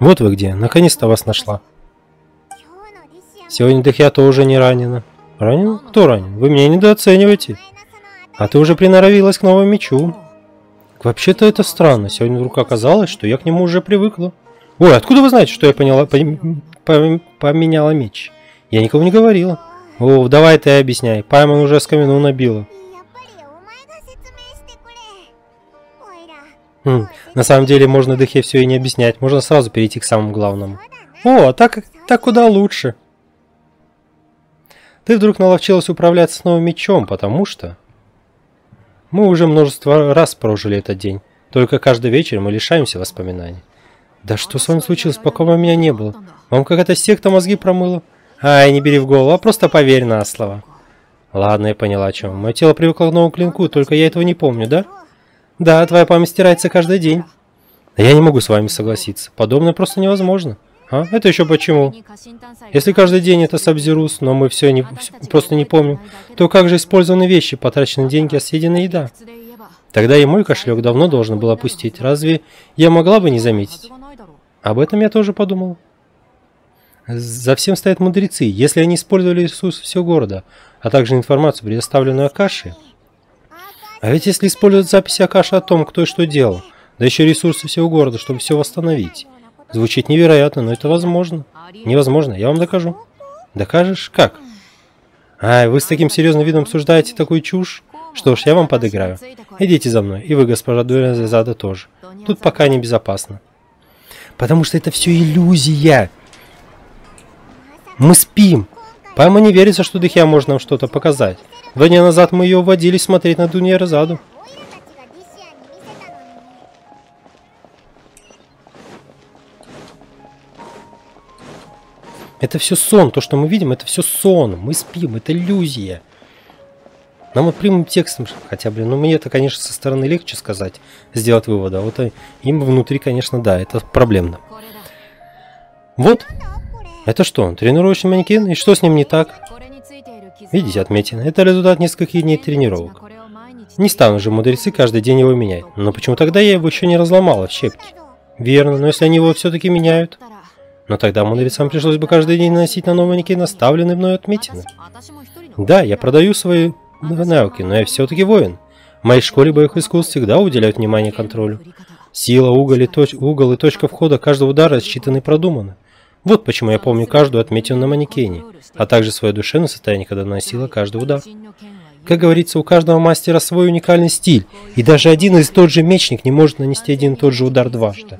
Вот вы где, наконец-то вас нашла. Сегодня Дехья тоже не ранена. Ранен? Кто ранен? Вы меня недооцениваете. А ты уже приноровилась к новому мечу. Вообще-то это странно. Сегодня вдруг оказалось, что я к нему уже привыкла. Ой, откуда вы знаете, что я поняла, по, поменяла меч? Я никому не говорила. О, давай ты объясняй. Пайман уже с камину набила. Хм, на самом деле можно Дехе все и не объяснять. Можно сразу перейти к самому главному. О, так, так куда лучше. Ты вдруг наловчилась управляться с новым мечом, потому что... Мы уже множество раз прожили этот день. Только каждый вечер мы лишаемся воспоминаний. Да что с вами случилось, пока меня не было? Вам какая-то секта мозги промыла? Ай, не бери в голову, а просто поверь на слово. Ладно, я поняла о чем. Мое тело привыкло к новому клинку, только я этого не помню, да? Да, твоя память стирается каждый день. Я не могу с вами согласиться. Подобное просто невозможно. А? Это еще почему? Если каждый день это Сабзирус, но мы все, не, все просто не помним, то как же использованы вещи, потраченные деньги, а съеденная еда? Тогда и мой кошелек давно должен был опустить. Разве я могла бы не заметить? Об этом я тоже подумал. За всем стоят мудрецы. Если они использовали ресурсы всего города, а также информацию, предоставленную Акаши, а ведь если использовать записи Акаши о том, кто и что делал, да еще ресурсы всего города, чтобы все восстановить, звучит невероятно, но это возможно. Невозможно, я вам докажу. Докажешь? Как? Ай, вы с таким серьезным видом обсуждаете такую чушь? Что ж, я вам подыграю. Идите за мной, и вы, госпожа Дуэльзада, тоже. Тут пока небезопасно. Потому что это все иллюзия. Мы спим. Пойма не верится, что Дыхя может нам что-то показать. Два дня назад мы ее уводили смотреть на Дунья Розаду. Это все сон. То, что мы видим, это все сон. Мы спим. Это иллюзия. Нам вот прямым текстом, хотя, блин, ну мне это, конечно, со стороны легче сказать, сделать вывод, а вот им внутри, конечно, да, это проблемно. Вот. Это что, тренировочный манекен? И что с ним не так? Видите, отметина. Это результат нескольких дней тренировок. Не стану же мудрецы каждый день его менять. Но почему тогда я его еще не разломала в щепки? Верно, но если они его все-таки меняют... Но тогда мудрецам пришлось бы каждый день носить на новом манекен оставленные мной отметины. Да, я продаю свои навыки, но я все-таки воин. В моей школе боевых искусств всегда уделяют внимание контролю. Сила, угол и, точ... угол и точка входа каждого удара рассчитаны и продуманы. Вот почему я помню каждую отметину на манекене, а также свое душевное состояние, когда наносила каждый удар. Как говорится, у каждого мастера свой уникальный стиль, и даже один из тот же мечник не может нанести один и тот же удар дважды.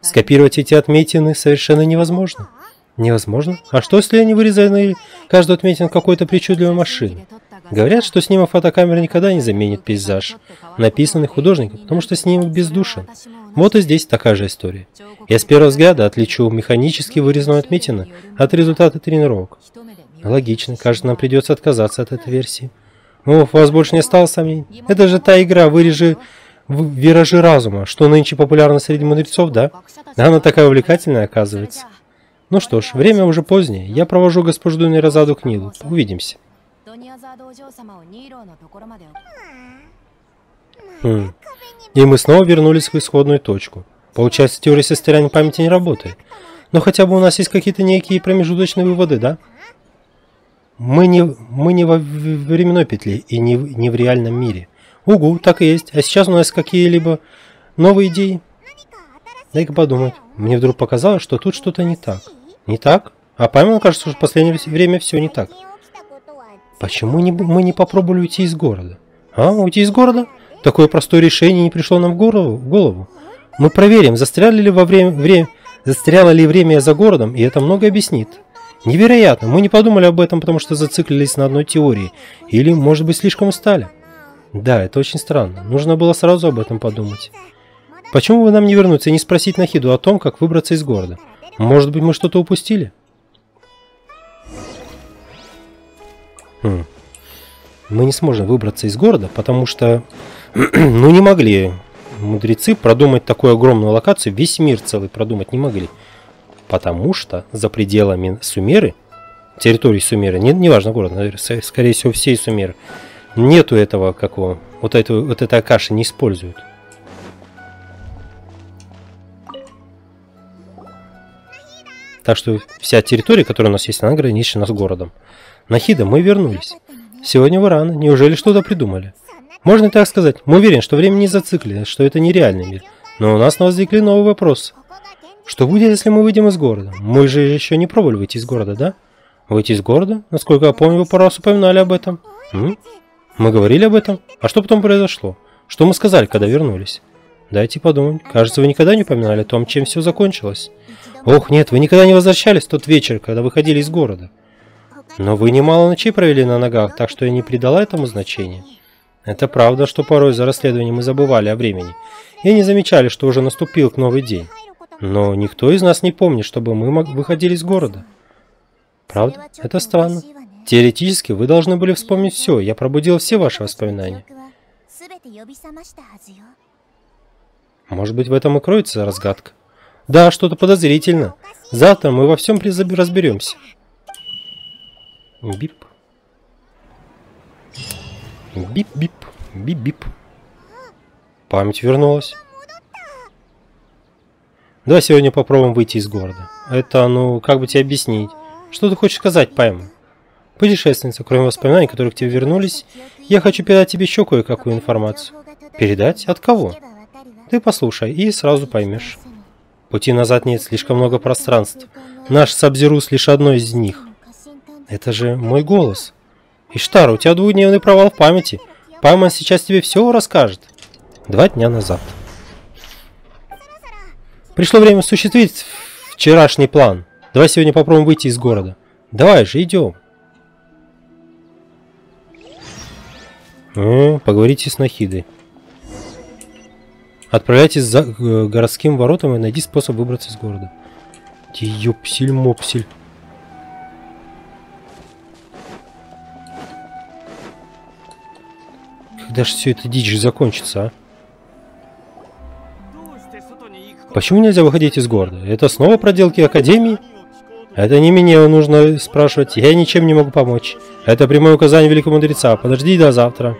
Скопировать эти отметины совершенно невозможно. Невозможно? А что, если они вырезали каждую отметину какой-то причудливой машины? Говорят, что снимок фотокамеры никогда не заменит пейзаж, написанный художником, потому что снимок бездушен. Вот и здесь такая же история. Я с первого взгляда отличу механически вырезанную отметину от результата тренировок. Логично, кажется, нам придется отказаться от этой версии. О, у вас больше не осталось сомнений? Это же та игра, вырежи виражи разума, что нынче популярна среди мудрецов, да? Она такая увлекательная, оказывается. Ну что ж, время уже позднее. Я провожу госпожу Дуни к Нилу. Увидимся. Хм. И мы снова вернулись в исходную точку. Получается, теория состояния памяти не работает. Но хотя бы у нас есть какие-то некие промежуточные выводы, да? Мы не, мы не во временной петле и не, не в реальном мире. Угу, так и есть. А сейчас у нас какие-либо новые идеи? Дай-ка подумать. Мне вдруг показалось, что тут что-то не так. Не так? А поймал, кажется, что в последнее время все не так. Почему не, мы не попробовали уйти из города? А, уйти из города? Такое простое решение не пришло нам в голову. Мы проверим, застряли ли во время, время, застряло ли время за городом, и это много объяснит. Невероятно, мы не подумали об этом, потому что зациклились на одной теории. Или, может быть, слишком устали. Да, это очень странно. Нужно было сразу об этом подумать. Почему бы нам не вернуться и не спросить Нахиду о том, как выбраться из города? Может быть, мы что-то упустили? Хм. Мы не сможем выбраться из города, потому что, ну, не могли мудрецы продумать такую огромную локацию, весь мир целый продумать не могли. Потому что за пределами Сумеры, территории Сумеры, не, неважно город, скорее всего всей Сумеры, нету этого какого, вот, эту, вот этой акаши не используют. Так что вся территория, которая у нас есть, она ограничена с городом. Нахида, мы вернулись. Сегодня вы рано. Неужели что-то придумали? Можно так сказать. Мы уверены, что время не зациклено, что это нереальный мир. Но у нас возникли новые вопросы. Что будет, если мы выйдем из города? Мы же еще не пробовали выйти из города, да? Выйти из города? Насколько я помню, вы пару раз упоминали об этом. М? Мы говорили об этом? А что потом произошло? Что мы сказали, когда вернулись? Дайте подумать. Кажется, вы никогда не упоминали о том, чем все закончилось. Ох, нет, вы никогда не возвращались в тот вечер, когда выходили из города. Но вы немало ночей провели на ногах, так что я не придала этому значения. Это правда, что порой за расследованием мы забывали о времени и не замечали, что уже наступил новый день. Но никто из нас не помнит, чтобы мы выходили из города. Правда? Это странно. Теоретически вы должны были вспомнить все. Я пробудил все ваши воспоминания. Может быть, в этом и кроется разгадка. Да, что-то подозрительно. Завтра мы во всем разберемся. Бип. Бип-бип. Бип-бип. Память вернулась. Давай сегодня попробуем выйти из города. Это, ну, как бы тебе объяснить? Что ты хочешь сказать, Паймон? Путешественница, кроме воспоминаний, которые к тебе вернулись, я хочу передать тебе еще кое-какую информацию. Передать? От кого? Ты послушай и сразу поймешь. Пути назад нет, слишком много пространств. Наш Сабзирус лишь одно из них. Это же мой голос. Иштар, у тебя двухдневный провал в памяти. Пайман сейчас тебе все расскажет. Два дня назад. Пришло время осуществить вчерашний план. Давай сегодня попробуем выйти из города. Давай же, идем. Э, поговорите с Нахидой. Отправляйтесь за э, городским воротам и найди способ выбраться из города. Ёпсель-мопсель. Когда же все это дичь закончится, а? Почему нельзя выходить из города? Это снова проделки Академии? Это не мне нужно спрашивать, я ничем не могу помочь. Это прямое указание великого мудреца, подожди до завтра.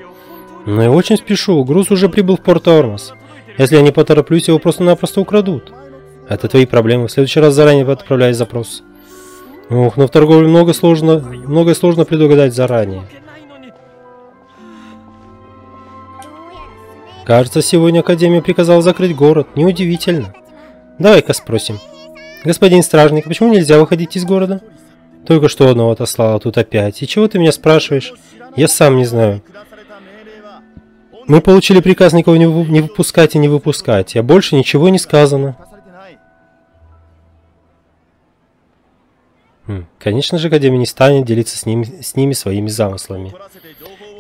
Но я очень спешу, груз уже прибыл в порт Ормас. Если я не потороплюсь, его просто-напросто украдут. Это твои проблемы, в следующий раз заранее отправляй запрос. Ух, но в торговле много сложно, многое сложно предугадать заранее. Кажется, сегодня Академия приказала закрыть город. Неудивительно. Давай-ка спросим. Господин стражник, почему нельзя выходить из города? Только что одного отослала, тут опять. И чего ты меня спрашиваешь? Я сам не знаю. Мы получили приказ никого не, не выпускать и не выпускать, а больше ничего не сказано. Хм, конечно же, Академия не станет делиться с ними, с ними своими замыслами.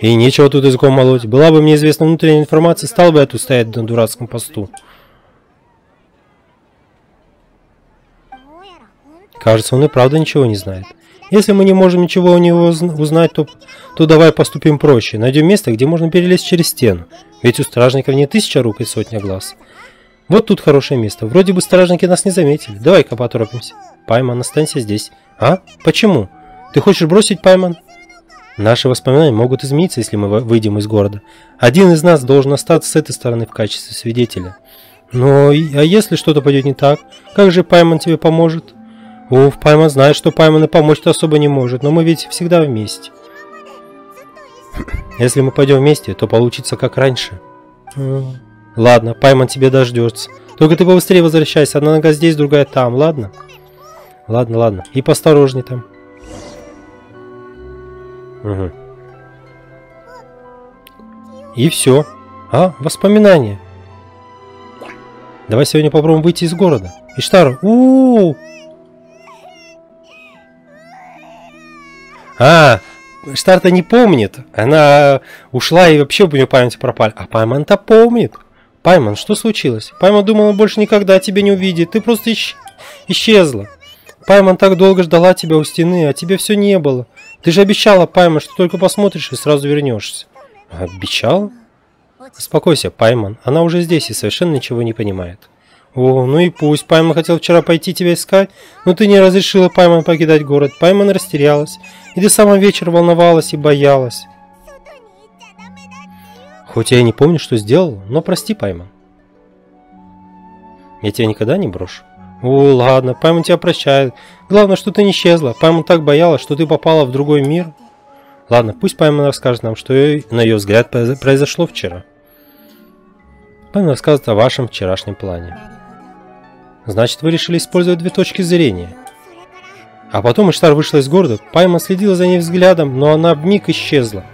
И нечего тут языком молоть. Была бы мне известна внутренняя информация, стал бы я тут стоять на дурацком посту. Кажется, он и правда ничего не знает. Если мы не можем ничего у него узнать, то, то давай поступим проще. Найдем место, где можно перелезть через стену. Ведь у стражников не тысяча рук и сотня глаз. Вот тут хорошее место. Вроде бы стражники нас не заметили. Давай-ка поторопимся. Пайман, останься здесь. А? Почему? Ты хочешь бросить Пайман? Наши воспоминания могут измениться, если мы выйдем из города. Один из нас должен остаться с этой стороны в качестве свидетеля. Но, а если что-то пойдет не так, как же Пайман тебе поможет? Уф, Пайман знает, что Пайман и помочь-то особо не может, но мы ведь всегда вместе. Если мы пойдем вместе, то получится как раньше. Ладно, Пайман тебе дождется. Только ты побыстрее возвращайся. Одна нога здесь, другая там, ладно? Ладно, ладно. И посторожней там. Угу. И все. А, воспоминания. Давай сегодня попробуем выйти из города. Иштар, у, -у, -у А, Штарта не помнит. Она ушла и вообще у нее память пропали. А Пайман-то помнит. Пайман, что случилось? Пайман думала, больше никогда тебя не увидит. Ты просто исч... исчезла. Пайман так долго ждала тебя у стены, а тебе все не было. Ты же обещала, Пайман, что только посмотришь и сразу вернешься. Обещала? Успокойся, Пайман. Она уже здесь и совершенно ничего не понимает. О, ну и пусть. Пайман хотел вчера пойти тебя искать, но ты не разрешила Пайман покидать город. Пайман растерялась. И до самого вечера волновалась и боялась. Хоть я и не помню, что сделал, но прости, Пайман. Я тебя никогда не брошу. О, ладно, Пайма тебя прощает. Главное, что ты не исчезла. Пайма так боялась, что ты попала в другой мир. Ладно, пусть Пайма расскажет нам, что на ее взгляд произошло вчера. Пайма рассказывает о вашем вчерашнем плане. Значит, вы решили использовать две точки зрения. А потом Иштар вышла из города, Пайма следила за ней взглядом, но она миг исчезла.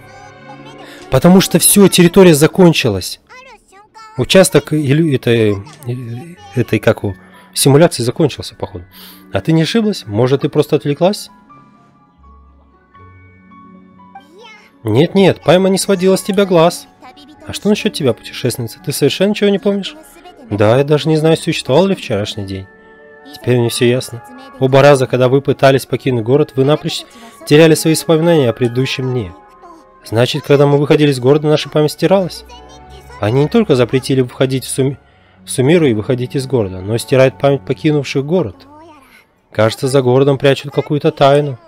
Потому что все, территория закончилась. Участок этой, этой как у, симуляции закончился, походу. А ты не ошиблась? Может, ты просто отвлеклась? Нет-нет, Пайма не сводила с тебя глаз. А что насчет тебя, путешественница? Ты совершенно ничего не помнишь? Да, я даже не знаю, существовал ли вчерашний день. Теперь мне все ясно. Оба раза, когда вы пытались покинуть город, вы напрочь теряли свои воспоминания о предыдущем дне. Значит, когда мы выходили из города, наша память стиралась? Они не только запретили входить в, Сум... и выходить из города, но стирают память покинувших город. Кажется, за городом прячут какую-то тайну.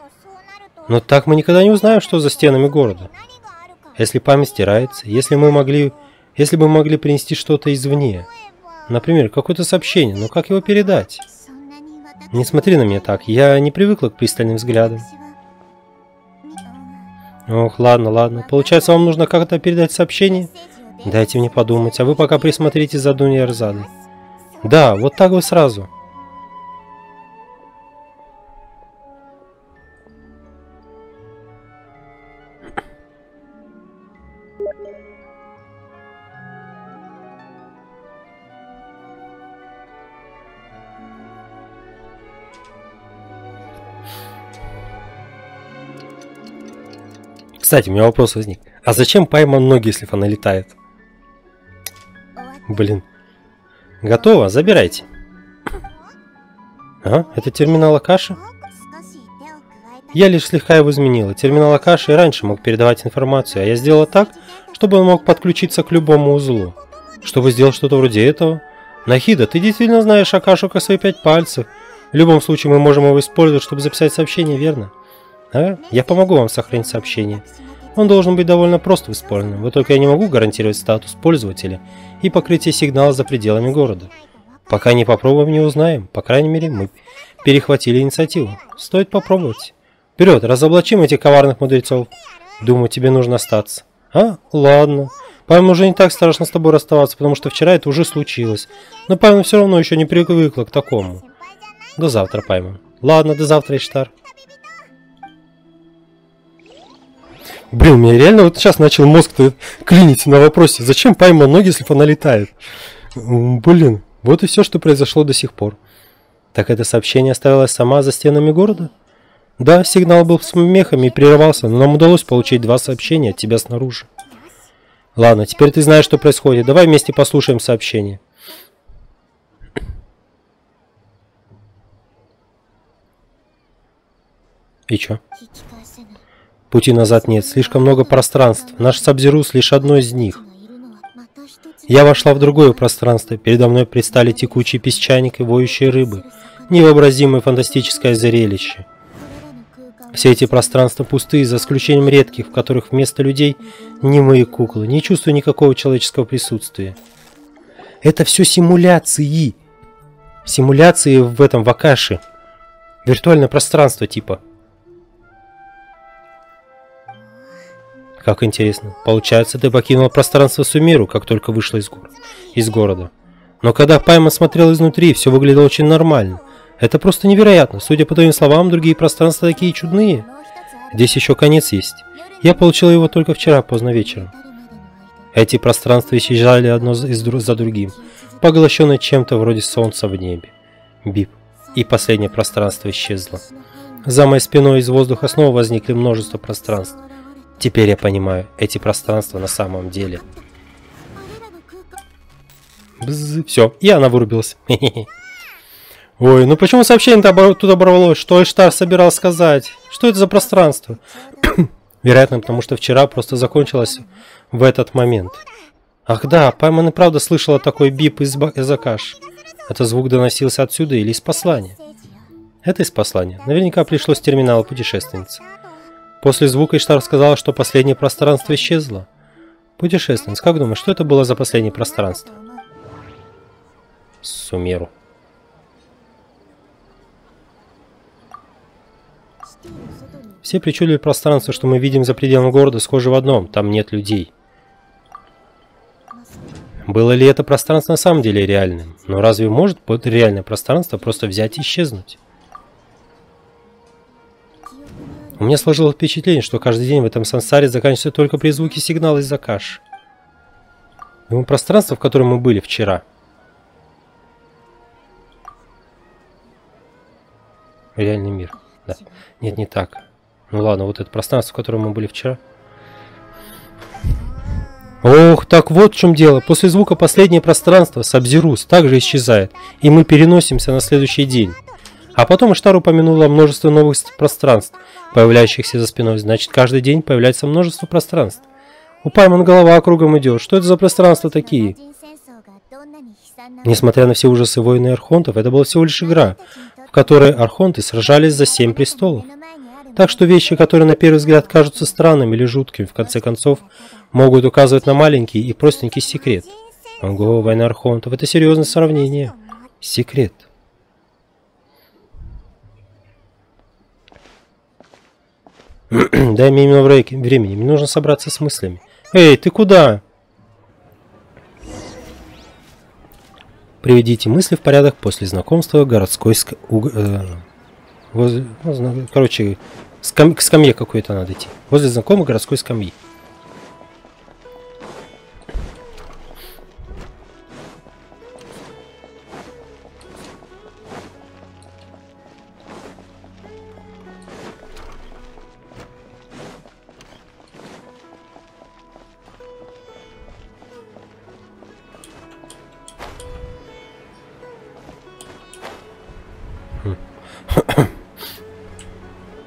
Но так мы никогда не узнаем, что за стенами города. Если память стирается, если мы могли, если бы могли принести что-то извне, например, какое-то сообщение, но как его передать? Не смотри на меня так, я не привыкла к пристальным взглядам. Ох, ладно, ладно. Получается, вам нужно как-то передать сообщение? Дайте мне подумать, а вы пока присмотрите за Дуней Арзадой. Да, вот так вы сразу. Кстати, у меня вопрос возник. А зачем Пайман ноги, если она летает? Блин. Готово, забирайте. А, это терминал Акаши? Я лишь слегка его изменила. Терминал Акаши и раньше мог передавать информацию, а я сделала так, чтобы он мог подключиться к любому узлу. Чтобы сделать что-то вроде этого. Нахида, ты действительно знаешь Акашу как свои пять пальцев. В любом случае мы можем его использовать, чтобы записать сообщение, верно? А? Я помогу вам сохранить сообщение. Он должен быть довольно прост в использовании, вот только я не могу гарантировать статус пользователя и покрытие сигнала за пределами города. Пока не попробуем, не узнаем. По крайней мере, мы перехватили инициативу. Стоит попробовать. Вперед, разоблачим этих коварных мудрецов. Думаю, тебе нужно остаться. А? Ладно. Павел уже не так страшно с тобой расставаться, потому что вчера это уже случилось. Но Павел все равно еще не привыкла к такому. До завтра, Пайман. Ладно, до завтра, Иштар. Блин, мне реально вот сейчас начал мозг клинить на вопросе, зачем пойма ноги, если она летает? Блин, вот и все, что произошло до сих пор. Так это сообщение оставилось сама за стенами города? Да, сигнал был с мехами и прервался, но нам удалось получить два сообщения от тебя снаружи. Ладно, теперь ты знаешь, что происходит. Давай вместе послушаем сообщение. И чё? Пути назад нет, слишком много пространств. Наш Сабзирус лишь одно из них. Я вошла в другое пространство. Передо мной предстали текучий песчаник и воющие рыбы. Невообразимое фантастическое зрелище. Все эти пространства пустые, за исключением редких, в которых вместо людей немые куклы. Не чувствую никакого человеческого присутствия. Это все симуляции. Симуляции в этом Вакаши. Виртуальное пространство типа. Как интересно. Получается, ты покинула пространство Сумиру, как только вышла из, гор из города. Но когда Пайма смотрел изнутри, все выглядело очень нормально. Это просто невероятно. Судя по твоим словам, другие пространства такие чудные. Здесь еще конец есть. Я получил его только вчера поздно вечером. Эти пространства исчезали одно за другим, поглощенные чем-то вроде солнца в небе. Бип. И последнее пространство исчезло. За моей спиной из воздуха снова возникли множество пространств. Теперь я понимаю, эти пространства на самом деле. Все, и она вырубилась. Ой, ну почему сообщение тут оборвалось? Что Эштар собирал сказать? Что это за пространство? Вероятно, потому что вчера просто закончилось в этот момент. Ах да, Пайман и правда слышала такой бип из, из Акаш. Это звук доносился отсюда или из послания? Это из послания. Наверняка пришло с терминала путешественницы. После звука Иштар сказала, что последнее пространство исчезло. Путешественниц, как думаешь, что это было за последнее пространство? Сумеру. Все причудливые пространства, что мы видим за пределами города, схожи в одном. Там нет людей. Было ли это пространство на самом деле реальным? Но разве может реальное пространство просто взять и исчезнуть? У меня сложилось впечатление, что каждый день в этом сансаре заканчивается только при звуке сигнала из-за каш. Думаю, пространство, в котором мы были вчера. Реальный мир. Да. Нет, не так. Ну ладно, вот это пространство, в котором мы были вчера. Ох, так вот в чем дело. После звука последнее пространство, Сабзирус, также исчезает, и мы переносимся на следующий день. А потом Иштар упомянула множество новых пространств, появляющихся за спиной. Значит, каждый день появляется множество пространств. У Пайман голова кругом идет. Что это за пространства такие? Несмотря на все ужасы войны Архонтов, это была всего лишь игра, в которой Архонты сражались за семь престолов. Так что вещи, которые на первый взгляд кажутся странными или жуткими, в конце концов, могут указывать на маленький и простенький секрет. Ого, война Архонтов – это серьезное сравнение. Секрет. Дай мне именно времени, мне нужно собраться с мыслями. Эй, ты куда? Приведите мысли в порядок после знакомства городской... Ск... У... Э... Возле... Ну, короче, скам... к скамье какой-то надо идти. Возле знакомой городской скамьи.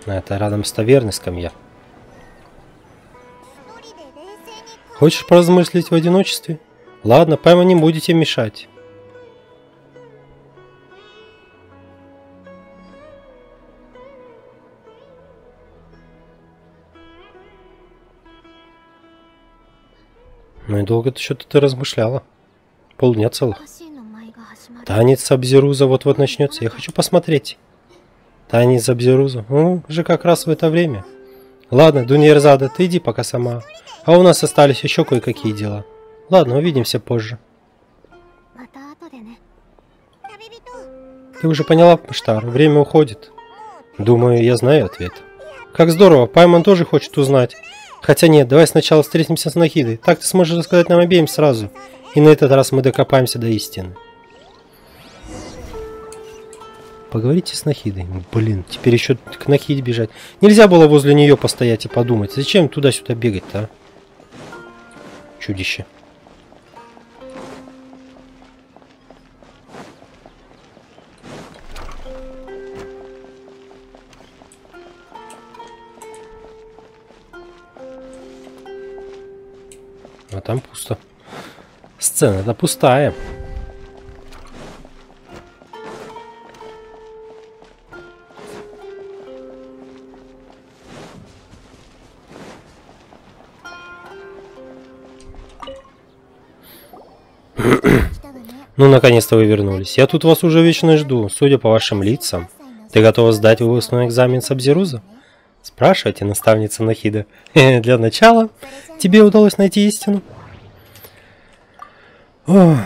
Это рядом с таверной скамья. Хочешь поразмыслить в одиночестве? Ладно, пойма не будете мешать. Ну и долго ты что-то ты размышляла. Полдня целых. Танец Абзеруза вот-вот начнется. Я хочу посмотреть. Танец Абзеруза. Ну, же как раз в это время. Ладно, Дуньерзада, ты иди пока сама. А у нас остались еще кое-какие дела. Ладно, увидимся позже. Ты уже поняла, Штар, время уходит. Думаю, я знаю ответ. Как здорово, Пайман тоже хочет узнать. Хотя нет, давай сначала встретимся с Нахидой. Так ты сможешь рассказать нам обеим сразу. И на этот раз мы докопаемся до истины. Поговорите с Нахидой. Блин, теперь еще к Нахиде бежать. Нельзя было возле нее постоять и подумать. Зачем туда-сюда бегать-то, а? Чудище. А там пусто. Сцена-то пустая. Наконец-то вы вернулись. Я тут вас уже вечно жду, судя по вашим лицам. Ты готова сдать выпускной экзамен с Абзеруза? Спрашивайте, наставница Нахида. Для начала, тебе удалось найти истину? Ох.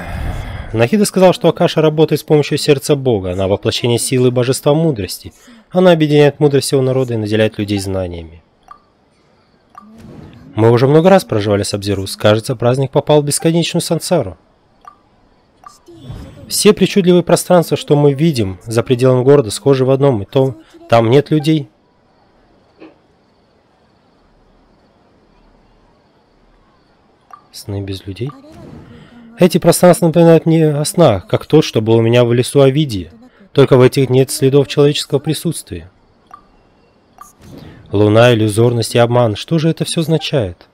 Нахида сказал, что Акаша работает с помощью сердца Бога. Она воплощение силы божества мудрости. Она объединяет мудрость всего народа и наделяет людей знаниями. Мы уже много раз проживали с Абзерус. Кажется, праздник попал в бесконечную сансару. Все причудливые пространства, что мы видим за пределами города, схожи в одном, и то там нет людей. Сны без людей? Эти пространства напоминают мне о снах, как то, что было у меня в лесу Овидии. Только в этих нет следов человеческого присутствия. Луна, иллюзорность и обман. Что же это все означает?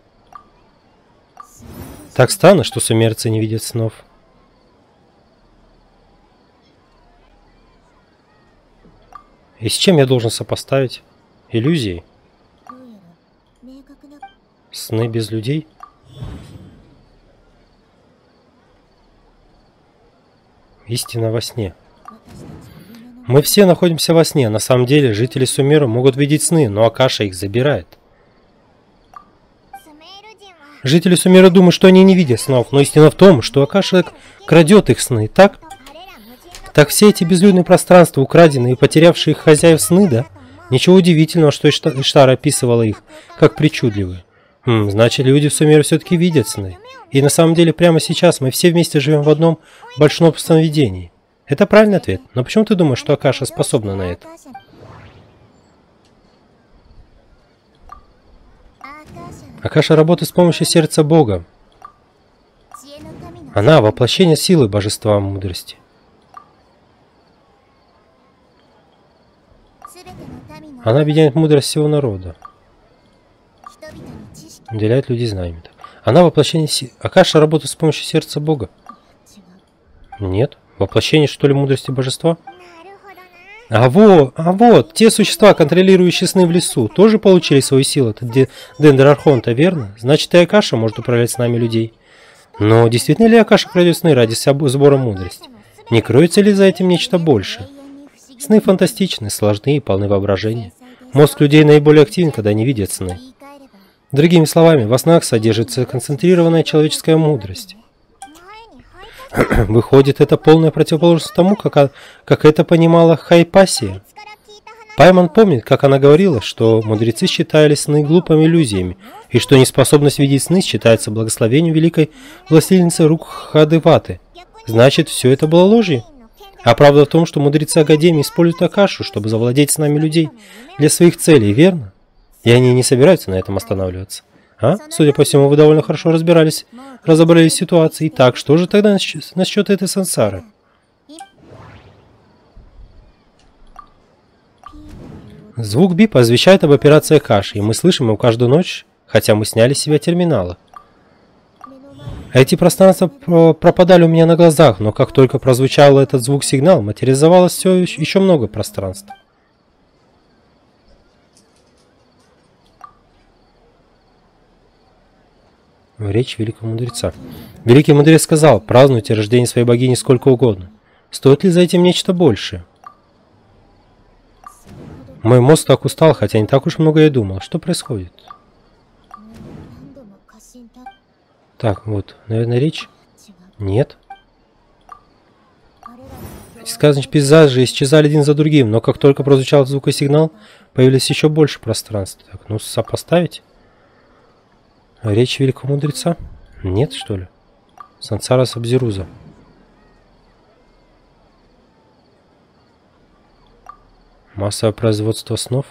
Так странно, что сумерцы не видят снов. И с чем я должен сопоставить? Иллюзии? Сны без людей? Истина во сне. Мы все находимся во сне. На самом деле, жители Сумера могут видеть сны, но Акаша их забирает. Жители Сумера думают, что они не видят снов, но истина в том, что Акаша крадет их сны, так? Так все эти безлюдные пространства, украденные и потерявшие их хозяев сны, да? Ничего удивительного, что Иштар описывала их, как причудливые. Хм, значит, люди в Сумере все-таки видят сны. И на самом деле прямо сейчас мы все вместе живем в одном большом сновидении. Это правильный ответ. Но почему ты думаешь, что Акаша способна на это? Акаша работает с помощью сердца Бога. Она – воплощение силы божества мудрости. Она объединяет мудрость всего народа. Уделяет людей знаниями. Она воплощение силы. Акаша работает с помощью сердца Бога. Нет. Воплощение, что ли, мудрости божества? А вот, а вот, те существа, контролирующие сны в лесу, тоже получили свою силу от Дендер Архонта, верно? Значит, и Акаша может управлять с нами людей. Но действительно ли Акаша крадет сны ради сбора мудрости? Не кроется ли за этим нечто большее? Сны фантастичны, сложны и полны воображения. Мозг людей наиболее активен, когда они видят сны. Другими словами, во снах содержится концентрированная человеческая мудрость. Выходит, это полная противоположность тому, как, как это понимала Хайпасия. Пайман помнит, как она говорила, что мудрецы считали сны глупыми иллюзиями, и что неспособность видеть сны считается благословением великой властительницы рук Хадываты. Значит, все это было ложью? А правда в том, что мудрецы Академии используют Акашу, чтобы завладеть с нами людей для своих целей, верно? И они не собираются на этом останавливаться. А? Судя по всему, вы довольно хорошо разбирались, разобрались в ситуации. Итак, что же тогда насчет, насчет этой сансары? Звук бипа извещает об операции Каш, и мы слышим его каждую ночь, хотя мы сняли с себя терминалы. Эти пространства пропадали у меня на глазах, но как только прозвучал этот звук-сигнал, материализовалось все еще много пространств. Речь великого мудреца. Великий мудрец сказал, празднуйте рождение своей богини сколько угодно. Стоит ли за этим нечто большее? Мой мозг так устал, хотя не так уж много я думал. Что происходит? Так, вот, наверное, речь? Нет. Сказочные пейзажи исчезали один за другим, но как только прозвучал звукосигнал, появилось еще больше пространств. Так, ну сопоставить. Речь великого мудреца? Нет, что ли? Сансара Сабзируза. Массовое производство снов?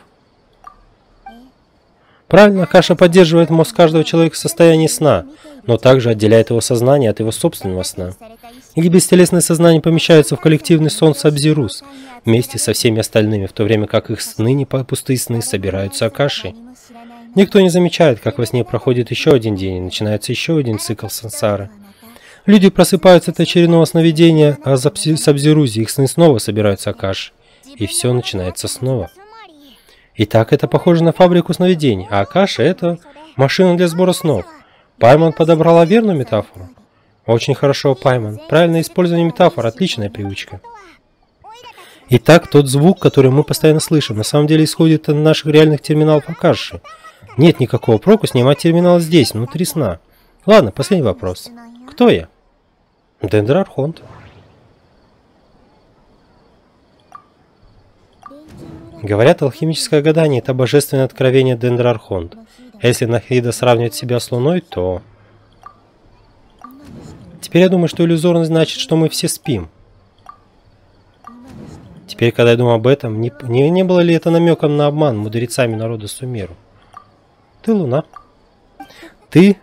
Правильно, каша поддерживает мозг каждого человека в состоянии сна, но также отделяет его сознание от его собственного сна. Их бестелесное сознание помещается в коллективный сон Сабзирус вместе со всеми остальными, в то время как их сны, не пустые сны, собираются акашей. Никто не замечает, как во сне проходит еще один день и начинается еще один цикл сансары. Люди просыпаются от очередного сновидения, а за Сабзирузи их сны снова собираются Акаш. И все начинается снова. Итак, это похоже на фабрику сновидений, а Акаша это машина для сбора снов. Пайман подобрала верную метафору. Очень хорошо, Пайман. Правильное использование метафор – отличная привычка. Итак, тот звук, который мы постоянно слышим, на самом деле исходит от наших реальных терминалов Акаши – нет никакого проку снимать терминал здесь, внутри сна. Ладно, последний вопрос. Кто я? Дендер Говорят, алхимическое гадание – это божественное откровение Дендер Архонт. А если Нахида сравнивает себя с Луной, то... Теперь я думаю, что иллюзорно значит, что мы все спим. Теперь, когда я думаю об этом, не, не, не было ли это намеком на обман мудрецами народа Сумеру? Ты луна. Ты?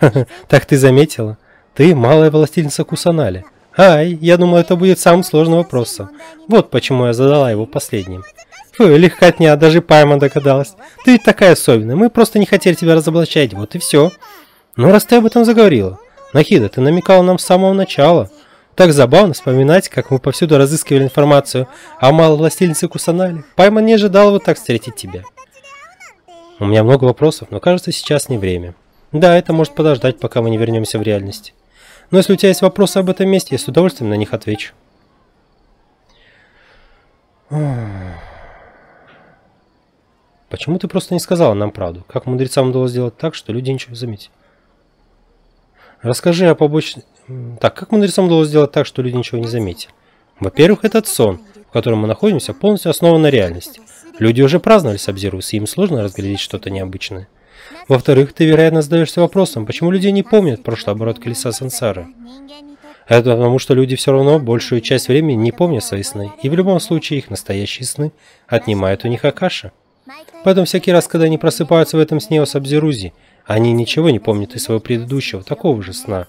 Так ты заметила? Ты малая властительница Кусанали. Ай, я думал, это будет самым сложным вопросом. Вот почему я задала его последним. Фу, легкотня, даже Пайма догадалась. Ты ведь такая особенная, мы просто не хотели тебя разоблачать, вот и все. Ну, раз ты об этом заговорила. Нахида, ты намекала нам с самого начала. Так забавно вспоминать, как мы повсюду разыскивали информацию о малой властительнице Кусанали. Пайма не ожидал вот так встретить тебя. У меня много вопросов, но кажется, сейчас не время. Да, это может подождать, пока мы не вернемся в реальность. Но если у тебя есть вопросы об этом месте, я с удовольствием на них отвечу. Почему ты просто не сказала нам правду? Как мудрецам удалось сделать так, что люди ничего не заметили? Расскажи о побочных... Так, как мудрецам удалось сделать так, что люди ничего не заметили? Во-первых, этот сон, в котором мы находимся, полностью основан на реальности. Люди уже праздновали Сабзирус, и им сложно разглядеть что-то необычное. Во-вторых, ты, вероятно, задаешься вопросом, почему люди не помнят прошлый оборот колеса сансары. Это потому, что люди все равно большую часть времени не помнят свои сны, и в любом случае их настоящие сны отнимают у них Акаша. Поэтому всякий раз, когда они просыпаются в этом сне о Сабзирузе, они ничего не помнят из своего предыдущего, такого же сна.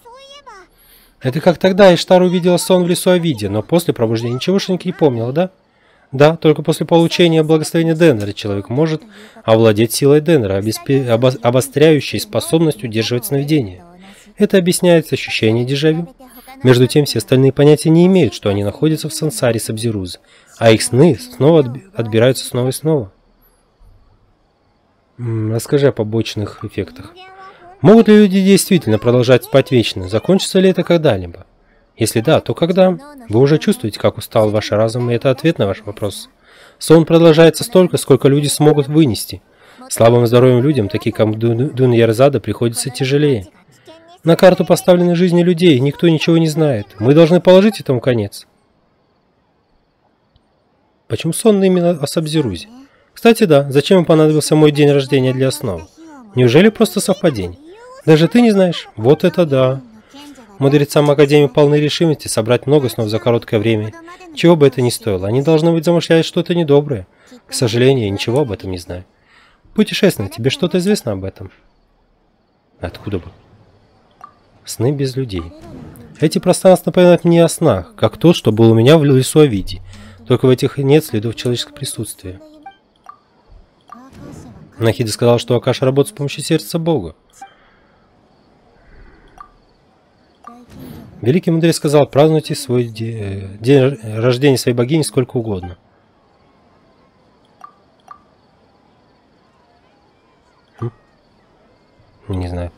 Это как тогда Иштар увидела сон в лесу Овиде, но после пробуждения ничегошеньки не помнила, да? Да, только после получения благословения Деннера человек может овладеть силой Деннера, обостряющей способность удерживать сновидение. Это объясняет ощущение дежавю. Между тем, все остальные понятия не имеют, что они находятся в сансаре Сабзируза, а их сны снова отбираются снова и снова. Расскажи о побочных эффектах. Могут ли люди действительно продолжать спать вечно? Закончится ли это когда-либо? Если да, то когда? Вы уже чувствуете, как устал ваш разум, и это ответ на ваш вопрос. Сон продолжается столько, сколько люди смогут вынести. Слабым здоровым людям, такие как Дун Ярзада, приходится тяжелее. На карту поставлены жизни людей, никто ничего не знает. Мы должны положить этому конец. Почему сон именно о Сабзирузе? Кстати, да, зачем им понадобился мой день рождения для основы? Неужели просто совпадение? Даже ты не знаешь? Вот это да. Мудрецам Академии полны решимости собрать много снов за короткое время. Чего бы это ни стоило, они должны быть замышлять что-то недоброе. К сожалению, я ничего об этом не знаю. Путешественник, тебе что-то известно об этом? Откуда бы? Сны без людей. Эти пространства напоминают мне о снах, как тот, что был у меня в лесу Овидии. Только в этих нет следов человеческого присутствия. Нахида сказал, что Акаша работает с помощью сердца Бога. Великий мудрец сказал, празднуйте свой день, день рождения своей богини сколько угодно. Хм? Не знаю.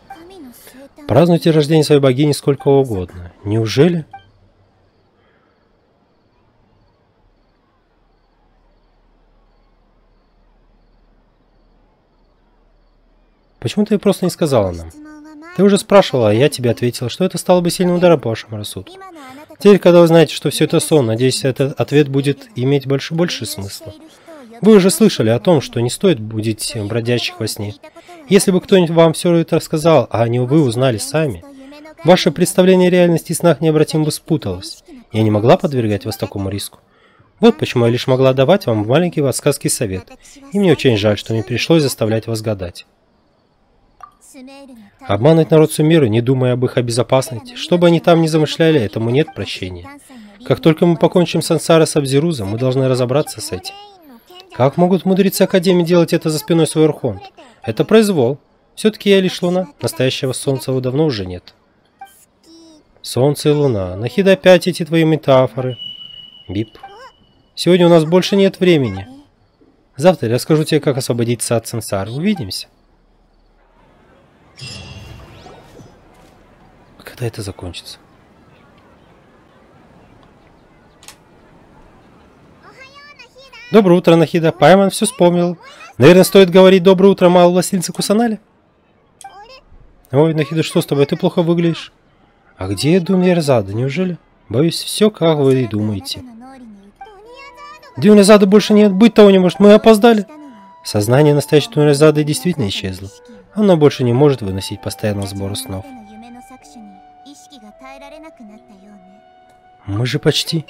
Празднуйте рождение своей богини сколько угодно. Неужели? Почему ты просто не сказала нам? Ты уже спрашивала, а я тебе ответила, что это стало бы сильным ударом по вашему рассудку. Теперь, когда вы знаете, что все это сон, надеюсь, этот ответ будет иметь больше больше смысла. Вы уже слышали о том, что не стоит будить бродячих во сне. Если бы кто-нибудь вам все это рассказал, а не вы узнали сами, ваше представление реальности и снах необратимо бы спуталось. Я не могла подвергать вас такому риску. Вот почему я лишь могла давать вам маленький подсказки совет. И мне очень жаль, что мне пришлось заставлять вас гадать. Обманывать народ Сумеры, не думая об их безопасности, что бы они там ни замышляли, этому нет прощения. Как только мы покончим с Ансара с Абзирузом, мы должны разобраться с этим. Как могут мудрецы Академии делать это за спиной свой Архонт? Это произвол. Все-таки я лишь луна. Настоящего солнца его давно уже нет. Солнце и луна. Нахида опять эти твои метафоры. Бип. Сегодня у нас больше нет времени. Завтра я расскажу тебе, как освободиться от сансары. Увидимся. Когда это закончится? Доброе утро, Нахида. Пайман все вспомнил. Наверное, стоит говорить доброе утро малой властительнице Кусанале? Ой, Нахида, что с тобой? Ты плохо выглядишь. А где Дуньярзада? Неужели? Боюсь, все как вы и думаете. Дуньярзада больше нет, быть того не может. Мы опоздали. Сознание настоящей Дуньярзады действительно исчезло. Она больше не может выносить постоянного сбора снов. Мы же почти...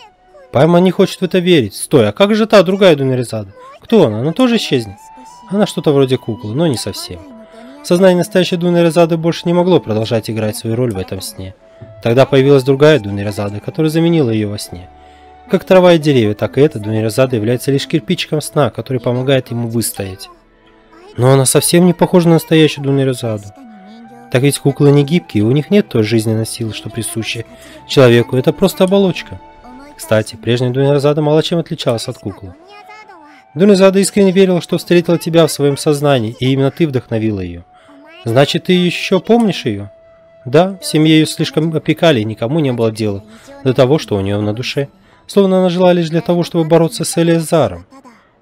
Пайма не хочет в это верить. Стой, а как же та другая Дунеризада? Кто она? Она тоже исчезнет? Она что-то вроде куклы, но не совсем. Сознание настоящей Дунеризады больше не могло продолжать играть свою роль в этом сне. Тогда появилась другая Дунеризада, которая заменила ее во сне. Как трава и деревья, так и эта Дунеризада является лишь кирпичиком сна, который помогает ему выстоять. Но она совсем не похожа на настоящую Дунеризаду. Так ведь куклы не гибкие, у них нет той жизненной силы, что присуща человеку, это просто оболочка. Кстати, прежняя Дунерзада мало чем отличалась от куклы. Дунерзада искренне верила, что встретила тебя в своем сознании, и именно ты вдохновила ее. Значит, ты еще помнишь ее? Да, в семье ее слишком опекали, и никому не было дела до того, что у нее на душе. словно она жила лишь для того, чтобы бороться с Элиазаром.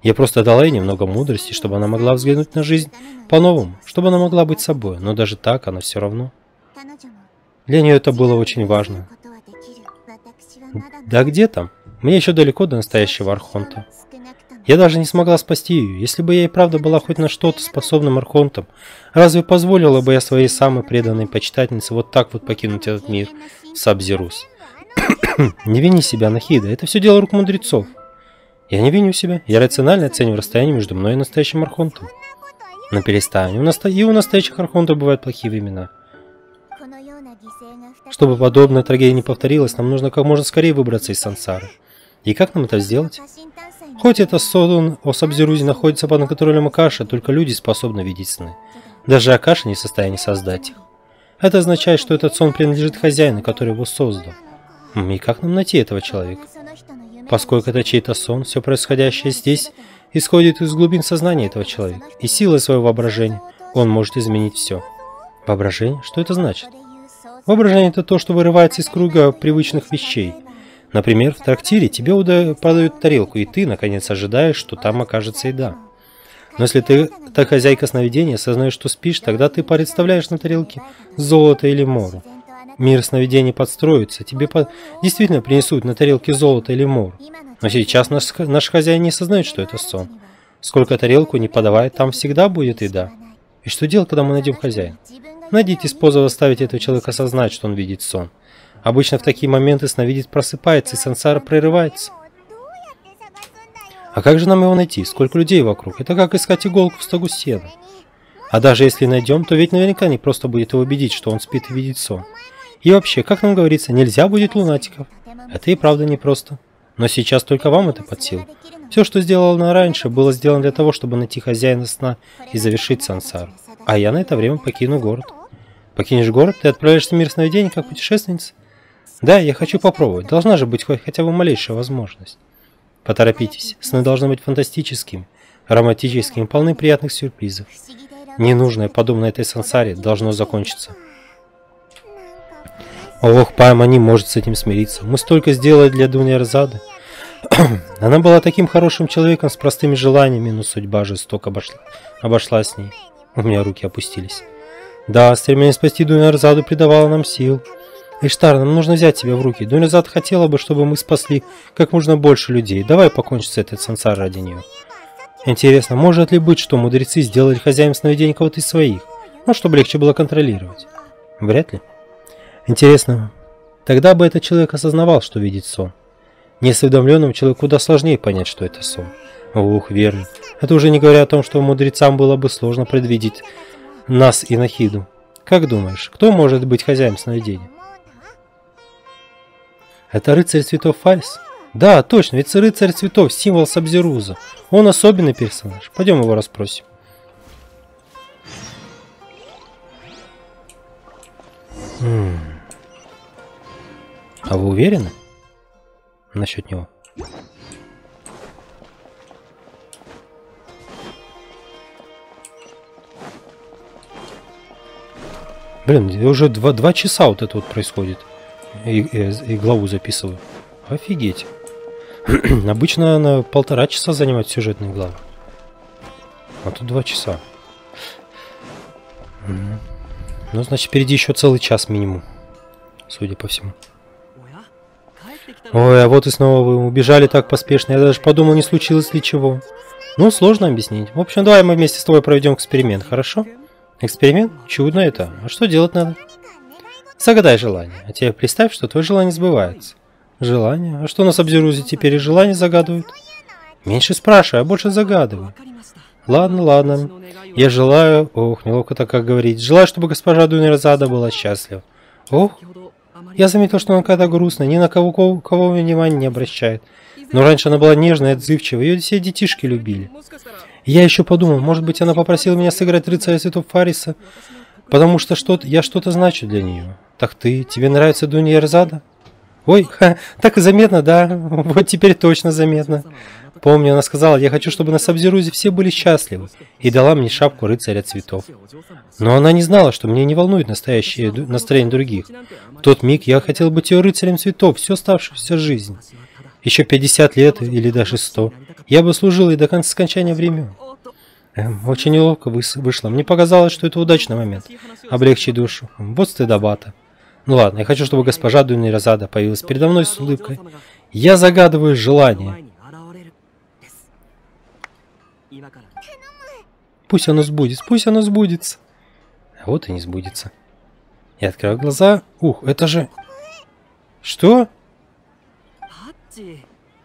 Я просто дала ей немного мудрости, чтобы она могла взглянуть на жизнь по-новому, чтобы она могла быть собой, но даже так она все равно. Для нее это было очень важно. Да где там? Мне еще далеко до настоящего Архонта. Я даже не смогла спасти ее. Если бы я и правда была хоть на что-то способным Архонтом, разве позволила бы я своей самой преданной почитательнице вот так вот покинуть этот мир, Сабзирус? не вини себя, Нахида, это все дело рук мудрецов. Я не виню себя, я рационально оцениваю расстояние между мной и настоящим Архонтом. Но перестань, у наста... и у настоящих Архонтов бывают плохие времена. Чтобы подобная трагедия не повторилась, нам нужно как можно скорее выбраться из сансары. И как нам это сделать? Хоть это Содун о Сабзирузе находится под контролем Акаши, только люди способны видеть сны. Даже Акаша не в состоянии создать их. Это означает, что этот сон принадлежит хозяину, который его создал. И как нам найти этого человека? Поскольку это чей-то сон, все происходящее здесь исходит из глубин сознания этого человека, и силой своего воображения он может изменить все. Воображение? Что это значит? Воображение – это то, что вырывается из круга привычных вещей. Например, в трактире тебе подают тарелку, и ты, наконец, ожидаешь, что там окажется еда. Но если ты, так хозяйка сновидения, осознаешь, что спишь, тогда ты представляешь на тарелке золото или мору. Мир сновидений подстроится, тебе по... действительно принесут на тарелке золото или мор. Но сейчас наш, наш хозяин не осознает, что это сон. Сколько тарелку не подавай, там всегда будет еда. И что делать, когда мы найдем хозяина? Найдите способ заставить этого человека осознать, что он видит сон. Обычно в такие моменты сновидец просыпается, и сансара прерывается. А как же нам его найти? Сколько людей вокруг? Это как искать иголку в стогу сена. А даже если найдем, то ведь наверняка не просто будет его убедить, что он спит и видит сон. И вообще, как нам говорится, нельзя будет лунатиков. Это и правда непросто. Но сейчас только вам это под силу. Все, что сделано раньше, было сделано для того, чтобы найти хозяина сна и завершить сансару. А я на это время покину город. Покинешь город, ты отправишься в мир сновидений как путешественница? Да, я хочу попробовать. Должна же быть хоть хотя бы малейшая возможность. Поторопитесь. Сны должны быть фантастическими, романтическими, полны приятных сюрпризов. Ненужное, подобное этой сансаре, должно закончиться. Ох, Пайма не может с этим смириться. Мы столько сделали для Дуньярзады. Она была таким хорошим человеком с простыми желаниями, но судьба жестоко обошла, обошла с ней. У меня руки опустились. Да, стремление спасти Дуньярзаду придавало нам сил. Иштар, нам нужно взять тебя в руки. Дуньярзад хотела бы, чтобы мы спасли как можно больше людей. Давай покончим с этой сансар ради нее. Интересно, может ли быть, что мудрецы сделали хозяин сновидений кого-то из своих? Ну, чтобы легче было контролировать. Вряд ли. Интересно, тогда бы этот человек осознавал, что видит сон. Неосведомленному человеку куда сложнее понять, что это сон. Ух, верно. Это уже не говоря о том, что мудрецам было бы сложно предвидеть нас и Нахиду. Как думаешь, кто может быть хозяином сновидения? Это рыцарь цветов Фальс? Да, точно, ведь рыцарь цветов, символ Сабзируза. Он особенный персонаж. Пойдем его расспросим. Ммм. А вы уверены? Насчет него? Блин, уже два, два часа вот это вот происходит. И, и, и главу записываю. Офигеть. Обычно на полтора часа занимать сюжетные главы. А тут два часа. Ну, значит, впереди еще целый час минимум. Судя по всему. Ой, а вот и снова вы убежали так поспешно. Я даже подумал, не случилось ли чего. Ну, сложно объяснить. В общем, давай мы вместе с тобой проведем эксперимент, хорошо? Эксперимент? Чудно это. А что делать надо? Загадай желание. А тебе представь, что твое желание сбывается. Желание? А что нас обзерузи теперь и желание загадывают? Меньше спрашивай, а больше загадывай. Ладно, ладно. Я желаю... Ох, неловко так как говорить. Желаю, чтобы госпожа Дунерзада была счастлива. Ох, я заметил, что она когда грустная, ни на кого, кого, кого внимания не обращает. Но раньше она была нежной и отзывчивой, ее все детишки любили. Я еще подумал, может быть, она попросила меня сыграть рыцаря святого Фариса, потому что что я что-то значу для нее. Так ты, тебе нравится Дуня Эрзада? Ой, ха, так и заметно, да, вот теперь точно заметно. Помню, она сказала, я хочу, чтобы на Сабзирузе все были счастливы, и дала мне шапку рыцаря цветов. Но она не знала, что мне не волнует настоящее настроение других. В тот миг я хотел быть ее рыцарем цветов всю оставшуюся жизнь. Еще 50 лет или даже 100. Я бы служил и до конца скончания времен. Эм, очень неловко вышло. Мне показалось, что это удачный момент. Облегчить душу. Вот стыдобата. Ну ладно, я хочу, чтобы госпожа Дуниразада появилась передо мной с улыбкой. Я загадываю желание. Пусть оно сбудется, пусть оно сбудется. А вот и не сбудется. Я открываю глаза. Ух, это же... Что?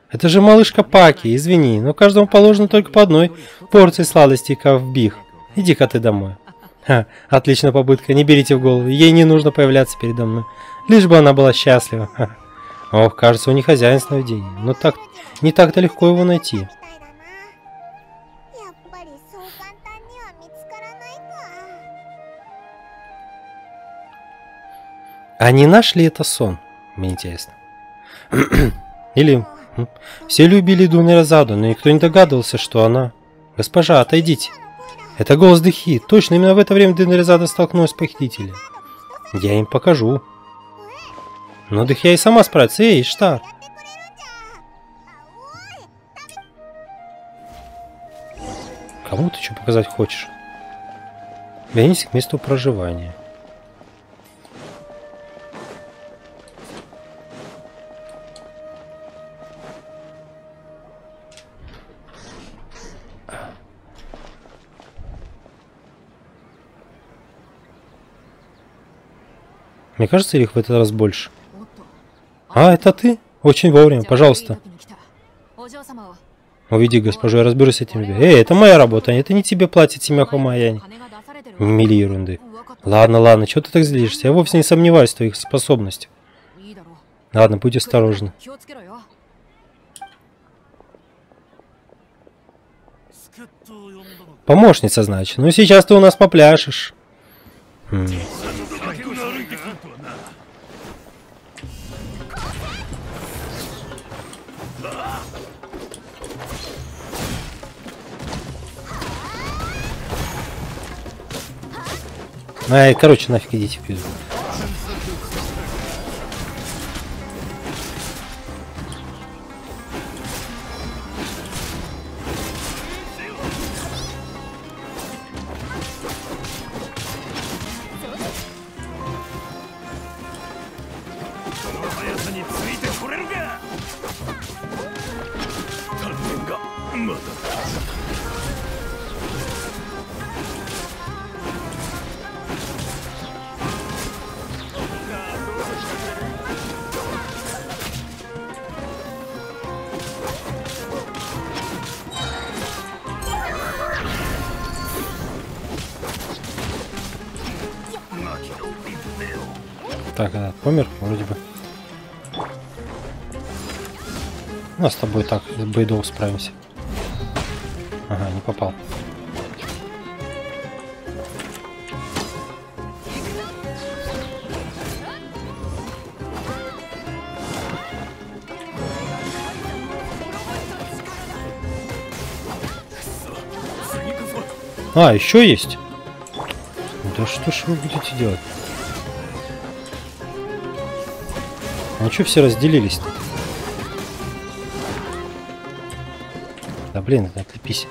Это же малышка Паки, извини, но каждому положено только по одной порции сладостей ковбих. Иди-ка ты домой. Ха, отличная попытка, не берите в голову, ей не нужно появляться передо мной. Лишь бы она была счастлива. Ха. Ох, кажется, у них хозяин сновидений, но так, не так-то легко его найти. А не наш ли это сон? Мне интересно. Или все любили Дунеразаду, но никто не догадывался, что она... Госпожа, отойдите. Это голос Дыхи. Точно, именно в это время Дунеразада столкнулась с похитителем. Я им покажу. Но Дыхия и сама справится. Эй, Штар! Кому ты что показать хочешь? Вернись к месту проживания. Мне кажется, их в этот раз больше. А, это ты? Очень вовремя, пожалуйста. Уведи госпожу, я разберусь с этим. Эй, это моя работа, это не тебе платит семья Хамаяни. Мили ерунды. Ладно, ладно, чего ты так злишься? Я вовсе не сомневаюсь в твоих способностях. Ладно, будь осторожна. Помощница, значит. Ну, сейчас ты у нас попляшешь. Хм. Ай, короче, нафиг идите в пизду. Бейдоу справимся. Ага, не попал. А, еще есть? Да что ж вы будете делать? Ну что все разделились-то? Блин, это отлепись.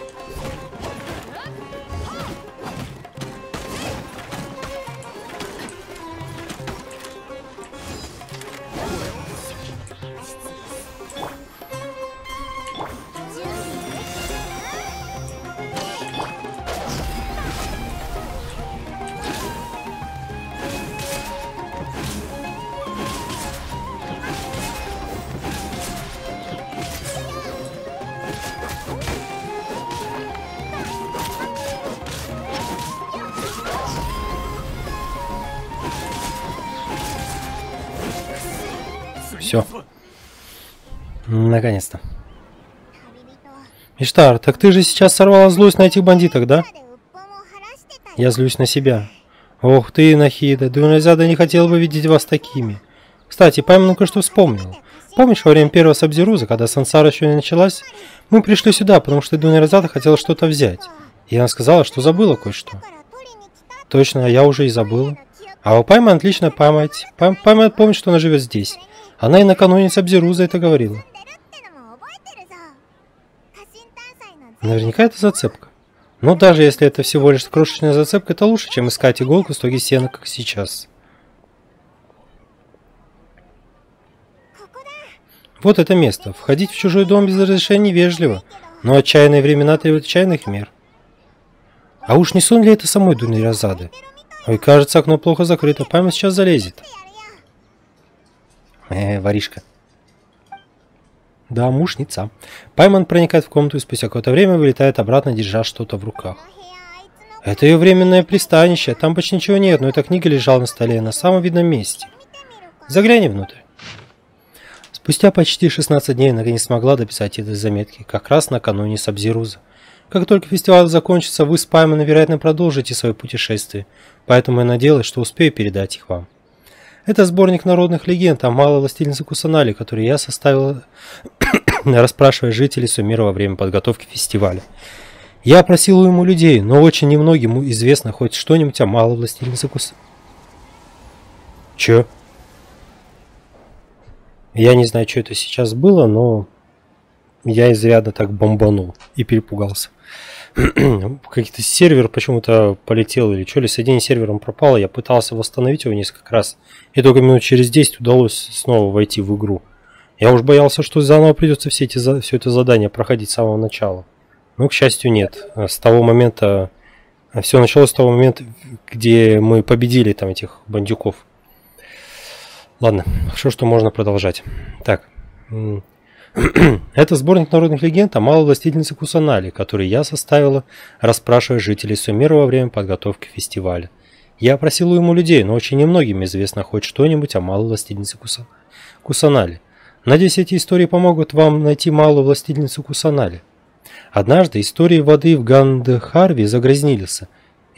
Иштар, так ты же сейчас сорвала злость на этих бандитах, да? Я злюсь на себя. Ох ты, Нахида, Дуназяда не хотел бы видеть вас такими. Кстати, пойму кое-что вспомнил. Помнишь, во время первого Сабзируза, когда Сансара еще не началась, мы пришли сюда, потому что Дуназяда хотела что-то взять. И она сказала, что забыла кое-что. Точно, я уже и забыла. А у Пайма отличная память. Пайма помнит, что она живет здесь. Она и накануне Сабзиру за это говорила. Наверняка это зацепка. Но даже если это всего лишь крошечная зацепка, это лучше, чем искать иголку в стоге сена, как сейчас. Вот это место. Входить в чужой дом без разрешения вежливо, но отчаянные времена требуют отчаянных мер. А уж не сон ли это самой Дуни Розады? Ой, кажется, окно плохо закрыто. Память сейчас залезет. Э, воришка. Да, мушница. Пайман проникает в комнату и спустя какое-то время вылетает обратно, держа что-то в руках. Это ее временное пристанище. Там почти ничего нет, но эта книга лежала на столе на самом видном месте. Загляни внутрь. Спустя почти 16 дней наконец смогла дописать этой заметки, как раз накануне Сабзируза. Как только фестиваль закончится, вы с Пайманом, вероятно, продолжите свое путешествие, поэтому я надеялась, что успею передать их вам. Это сборник народных легенд о малой властительнице Кусанали, который я составила, расспрашивая жителей Сумира во время подготовки фестиваля. Я опросил ему людей, но очень немногим известно хоть что-нибудь о малой властительнице Кусанали. Чё? Я не знаю, что это сейчас было, но я изрядно так бомбанул и перепугался. Какой-то сервер почему-то полетел или что ли, соединение с сервером пропало. Я пытался восстановить его несколько раз. И только минут через 10 удалось снова войти в игру. Я уж боялся, что заново придется все, эти, все это задание проходить с самого начала. Но, к счастью, нет. С того момента... Все началось с того момента, где мы победили там этих бандюков. Ладно, хорошо, что можно продолжать. Так. Это сборник народных легенд о малой властительнице Кусанали, который я составила, расспрашивая жителей Сумера во время подготовки фестиваля. Я опросила ему людей, но очень немногим известно хоть что-нибудь о малой властительнице Кусанали. Надеюсь, эти истории помогут вам найти малую властительницу Кусанали. Однажды истории воды в Гандхарве загрязнился.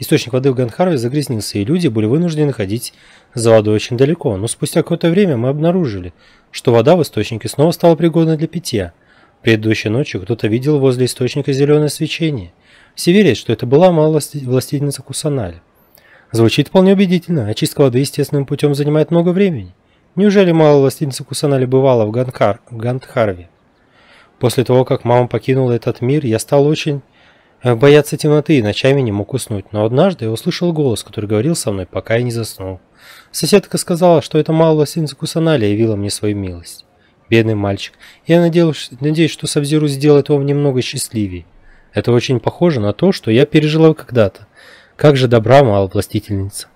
Источник воды в Гандхарве загрязнился, и люди были вынуждены ходить за водой очень далеко, но спустя какое-то время мы обнаружили, что вода в источнике снова стала пригодной для питья. Предыдущей ночью кто-то видел возле источника зеленое свечение. Все верят, что это была властительница Кусаналь. Звучит вполне убедительно, очистка воды естественным путем занимает много времени. Неужели мало властительница Кусанали бывала в, Ганкар, Гандхарве? После того, как мама покинула этот мир, я стал очень бояться темноты и ночами не мог уснуть. Но однажды я услышал голос, который говорил со мной, пока я не заснул. Соседка сказала, что это малого сынца Кусаналя явила мне свою милость. Бедный мальчик. Я надеюсь, надеюсь что Сабзиру сделает его немного счастливее. Это очень похоже на то, что я пережила когда-то. Как же добра мало властительница.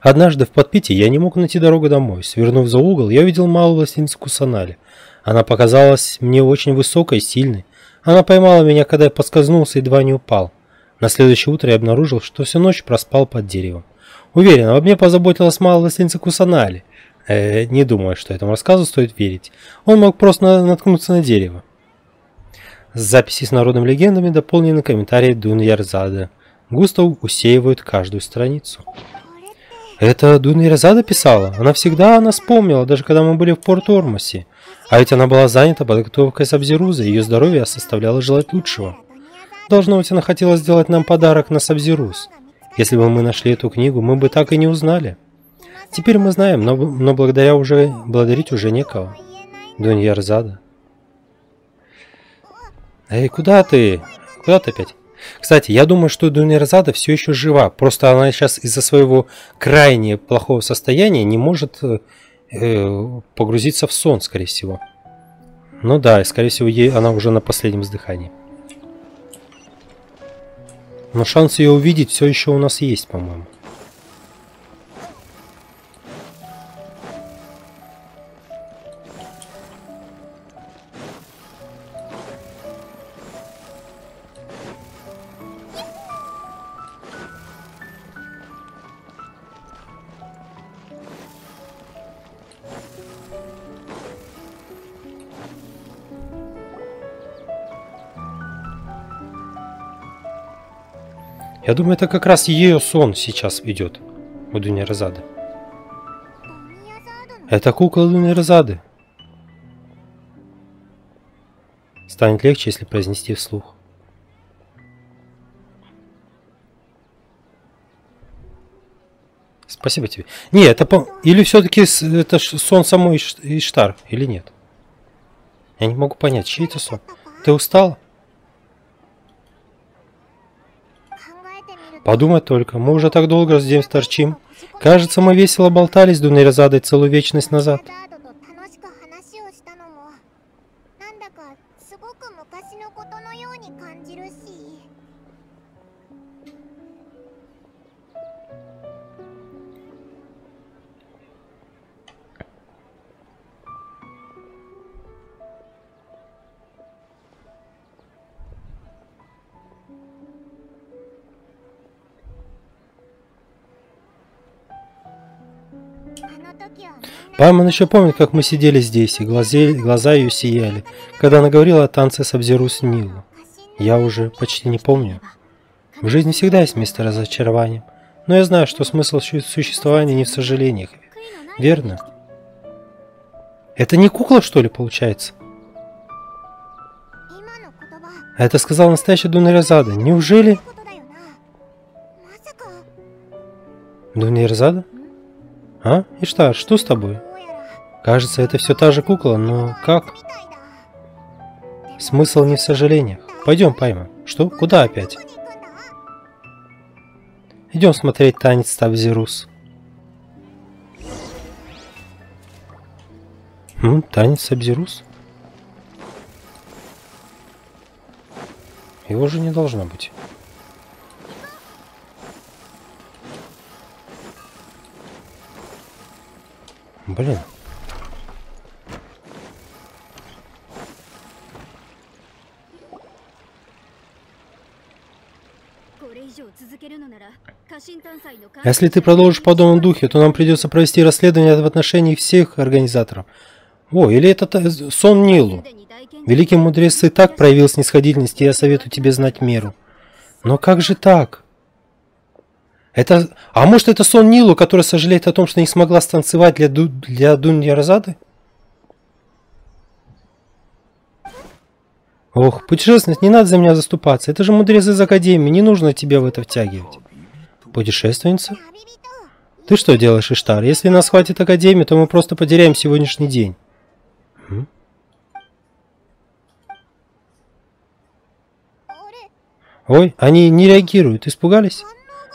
Однажды в подпитии я не мог найти дорогу домой. Свернув за угол, я увидел малую властительницу Кусаналя. Она показалась мне очень высокой и сильной. Она поймала меня, когда я подскользнулся и едва не упал. На следующее утро я обнаружил, что всю ночь проспал под деревом. Уверен, обо мне позаботилась малая властительница Кусанали. Э, не думаю, что этому рассказу стоит верить. Он мог просто наткнуться на дерево. Записи с народными легендами дополнены комментарии Дун Ярзада. Густо усеивают каждую страницу. Это Дун Ярзада писала? Она всегда о нас помнила, даже когда мы были в Порт-Ормосе. А ведь она была занята подготовкой Сабзируза, ее здоровье составляло желать лучшего. Должно быть, она хотела сделать нам подарок на Сабзируз. Если бы мы нашли эту книгу, мы бы так и не узнали. Теперь мы знаем, но, но благодаря уже, благодарить уже некого. Дунья Арзада. Эй, куда ты? Куда ты опять? Кстати, я думаю, что Дунья Арзада все еще жива. Просто она сейчас из-за своего крайне плохого состояния не может э, погрузиться в сон, скорее всего. Ну да, скорее всего, ей она уже на последнем издыхании. Но шанс ее увидеть все еще у нас есть, по-моему. Я думаю, это как раз ее сон сейчас идет у Дуни Розады. Это кукла Дуни Розады. Станет легче, если произнести вслух. Спасибо тебе. Не, это по... Или все-таки это сон самой Иштар, или нет? Я не могу понять, чей это сон. Ты устал? Подумать только, мы уже так долго здесь торчим. Кажется, мы весело болтались с Дунерзадой целую вечность назад. Бармен еще помнит, как мы сидели здесь, и глазели, глаза ее сияли, когда она говорила о танце с Абзерус Нилу. Я уже почти не помню. В жизни всегда есть место разочарования, но я знаю, что смысл существования не в сожалениях. Верно? Это не кукла, что ли, получается? Это сказал настоящий Дунерзада. Неужели... Дунерзада? А? Иштар, что с тобой? Кажется, это все та же кукла, но как? Смысл не в сожалениях. Пойдем, Пайма. Что? Куда опять? Идем смотреть танец Табзирус. Хм, танец Табзирус? Его же не должно быть. Блин. Если ты продолжишь в подобном духе, то нам придется провести расследование в отношении всех организаторов. О, или это сон Нилу. Великий мудрец и так проявил снисходительность, и я советую тебе знать меру. Но как же так? Это... А может это сон Нилу, который сожалеет о том, что не смогла станцевать для, Ду... для Дуньяразады? Ох, путешественник, не надо за меня заступаться. Это же мудрец из Академии, не нужно тебе в это втягивать. Путешественница? Ты что делаешь, Иштар? Если нас хватит Академия, то мы просто потеряем сегодняшний день. Угу. Ой, они не реагируют, испугались?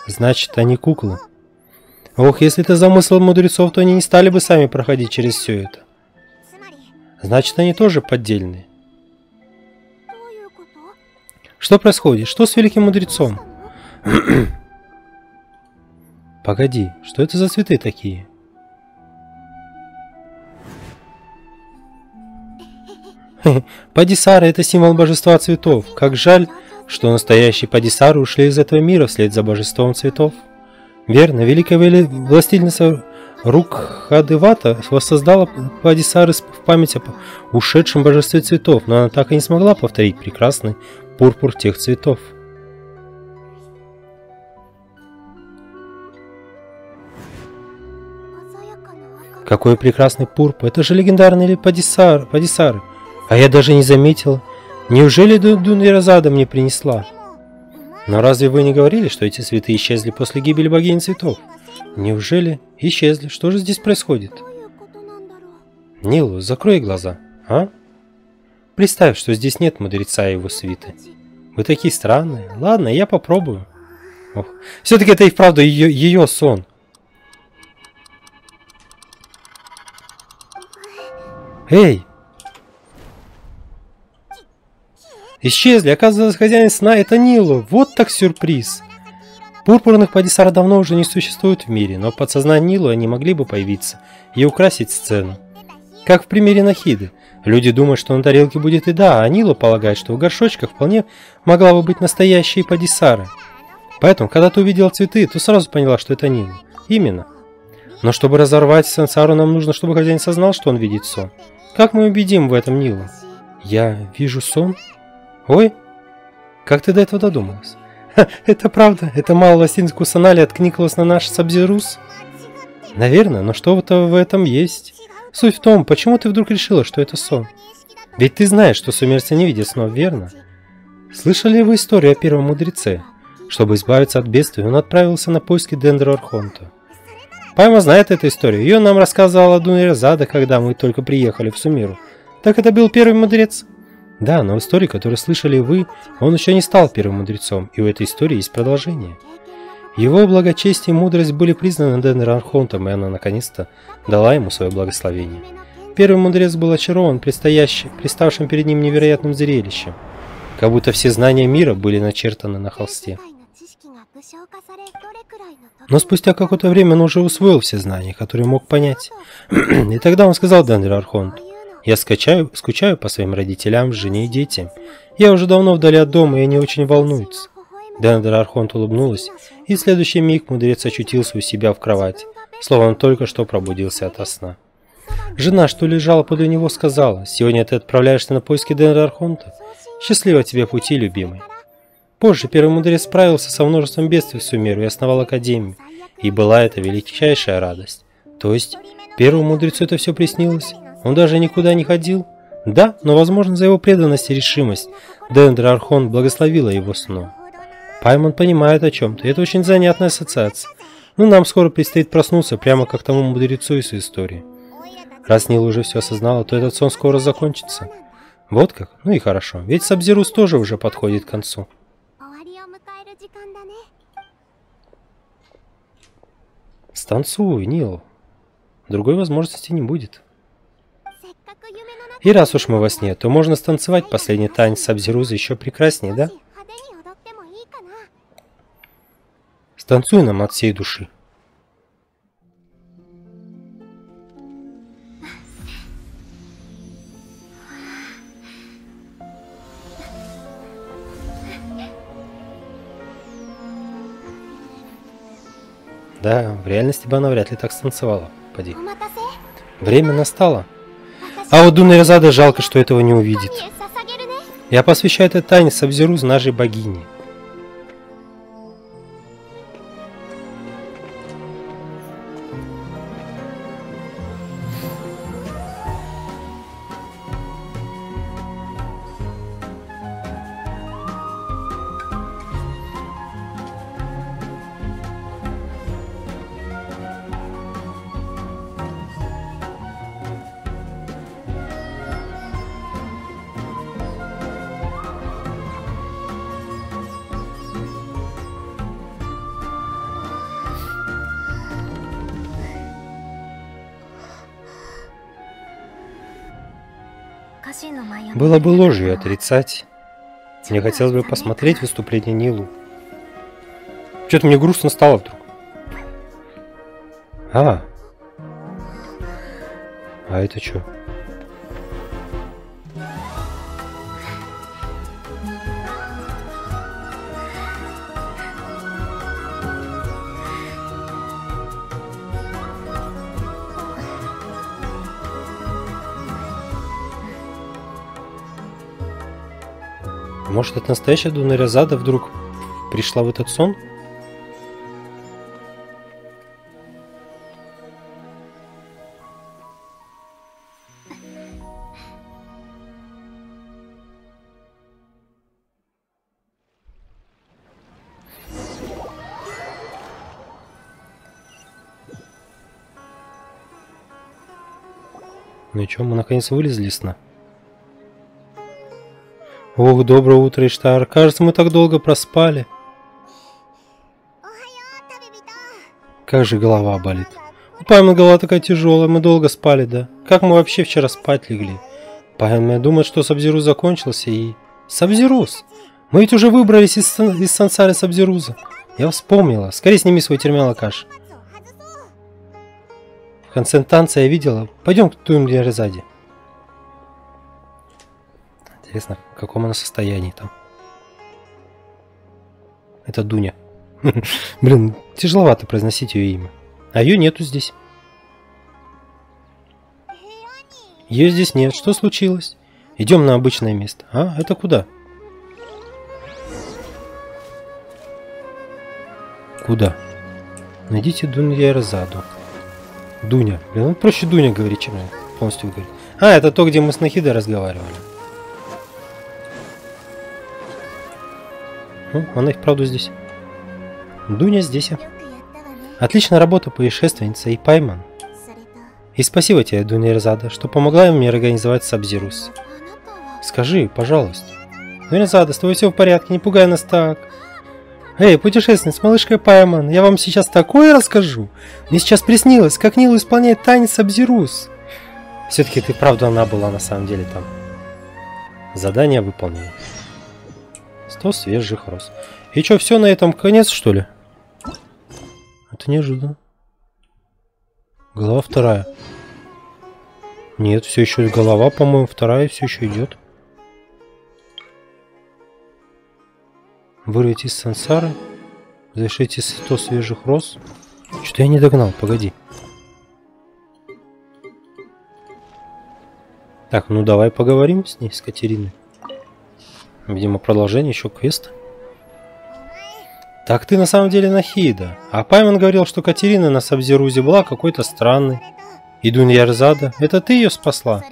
Значит, они куклы. Ох, если это замысел мудрецов, то они не стали бы сами проходить через все это. Значит, они тоже поддельные. Что происходит? Что с великим мудрецом? Погоди, что это за цветы такие? Падисары – это символ божества цветов. Как жаль, что настоящие Падисары ушли из этого мира вслед за божеством цветов. Верно, великая властительница Рукхадевата воссоздала падисары с- в память о ушедшем божестве цветов, но она так и не смогла повторить прекрасный пурпур тех цветов. Какой прекрасный пурпур! Это же легендарные падисар, падисары. А я даже не заметила. Неужели Ду- Дуньязада мне принесла? Но разве вы не говорили, что эти цветы исчезли после гибели богини цветов? Неужели исчезли? Что же здесь происходит? Нилу, закрой глаза, а? Представь, что здесь нет мудреца и его свиты. Вы такие странные. Ладно, я попробую. Все-таки это и вправду ее, ее сон. Эй! Исчезли, оказывается, хозяин сна это Нилу. Вот так сюрприз. Пурпурных падисар давно уже не существует в мире, но в подсознании Нилу они могли бы появиться и украсить сцену. Как в примере Нахиды. Люди думают, что на тарелке будет еда, а Нила полагает, что в горшочках вполне могла бы быть настоящая падисара. Поэтому, когда ты увидела цветы, то сразу поняла, что это Нила. Именно. Но чтобы разорвать сансару, нам нужно, чтобы хозяин сознал, что он видит сон. Как мы убедим в этом Нилу? Я вижу сон? Ой, как ты до этого додумалась? Это правда, это мало властительница Кусанали откликнулась на наш Сабзирус? Наверное, но что-то в этом есть. Суть в том, почему ты вдруг решила, что это сон? Ведь ты знаешь, что сумерцы не видят снов, верно? Слышали ли вы историю о первом мудреце? Чтобы избавиться от бедствия, он отправился на поиски Дендра Архонта. Пайма знает эту историю. Ее нам рассказывала Дунерзада, когда мы только приехали в Сумиру. Так это был первый мудрец? Да, но в истории, которую слышали вы, он еще не стал первым мудрецом, и у этой истории есть продолжение. Его благочестие и мудрость были признаны Деннер Архонтом, и она наконец-то дала ему свое благословение. Первый мудрец был очарован предстоящим, приставшим перед ним невероятным зрелищем, как будто все знания мира были начертаны на холсте. Но спустя какое-то время он уже усвоил все знания, которые мог понять. И тогда он сказал Дендру Архонту, «Я скачаю, скучаю по своим родителям, жене и детям. Я уже давно вдали от дома, и они очень волнуются». Дендер Архонт улыбнулась, и в следующий миг мудрец очутился у себя в кровати, словно он только что пробудился ото сна. Жена, что лежала подле него, сказала, «Сегодня ты отправляешься на поиски Дендера Архонта? Счастливо тебе пути, любимый». Позже первый мудрец справился со множеством бедствий в Сумеру и основал Академию, и была это величайшая радость. То есть, первому мудрецу это все приснилось? Он даже никуда не ходил? Да, но возможно за его преданность и решимость Дендра Архон благословила его сном. Паймон понимает о чем-то, это очень занятная ассоциация. Но ну, нам скоро предстоит проснуться, прямо как тому мудрецу из истории. Раз Нил уже все осознала, то этот сон скоро закончится. Вот как? Ну и хорошо, ведь Сабзирус тоже уже подходит к концу. Станцуй, Нил. Другой возможности не будет. И раз уж мы во сне, то можно станцевать последний танец Сабзируза еще прекраснее, да? Станцуй нам от всей души. Да, в реальности бы она вряд ли так станцевала. Поди. Время настало. А вот Дунарязада жалко, что этого не увидит. Я посвящаю этот танец Сабзиру нашей богини. Было бы ложью отрицать. Мне хотелось бы посмотреть выступление Нилу. Что-то мне грустно стало вдруг. А. А это что? Может, это настоящая Дунарязада вдруг пришла в этот сон? Ну и что, мы наконец вылезли с сна? Ох, доброе утро, Иштар. Кажется, мы так долго проспали. Как же голова болит. У Паймы голова такая тяжелая, мы долго спали, да? Как мы вообще вчера спать легли? Пайма думает, что Сабзиру закончился и... Сабзирус! Мы ведь уже выбрались из, из сансары Сабзируза. Я вспомнила. Скорее сними свой терминал, Акаш. В конце танца я видела. Пойдем к Туимле Резаде. Интересно, каком она состоянии там. Это Дуня. Блин, тяжеловато произносить ее имя. А ее нету здесь. Ее здесь нет. Что случилось? Идем на обычное место. А, это куда? Куда? Найдите Дуню Ярзаду. Дуня. Блин, ну проще Дуня говорить, чем полностью говорить. А, это то, где мы с Нахидой разговаривали. Ну, она и вправду здесь. Дуня здесь. Отличная работа, путешественница и Пайман. И спасибо тебе, Дуня Ирзада, что помогла мне организовать Сабзирус. Скажи, пожалуйста. Дуня Ирзада, с тобой все в порядке, не пугай нас так. Эй, путешественница, малышка Пайман, я вам сейчас такое расскажу. Мне сейчас приснилось, как Нил исполняет танец Абзирус. Все-таки ты правда она была на самом деле там. Задание выполнено. 100 свежих роз. И что, все на этом конец, что ли? Это неожиданно. Голова вторая. Нет, все еще голова, по-моему, вторая все еще идет. Вырвите из сансары. Завершите 100 свежих роз. Что-то я не догнал, погоди. Так, ну давай поговорим с ней, с Катериной. Видимо, продолжение еще квеста. Так ты на самом деле Нахида. А Пайман говорил, что Катерина на Сабзирузе была какой-то странной. И Дуньярзада, это ты ее спасла?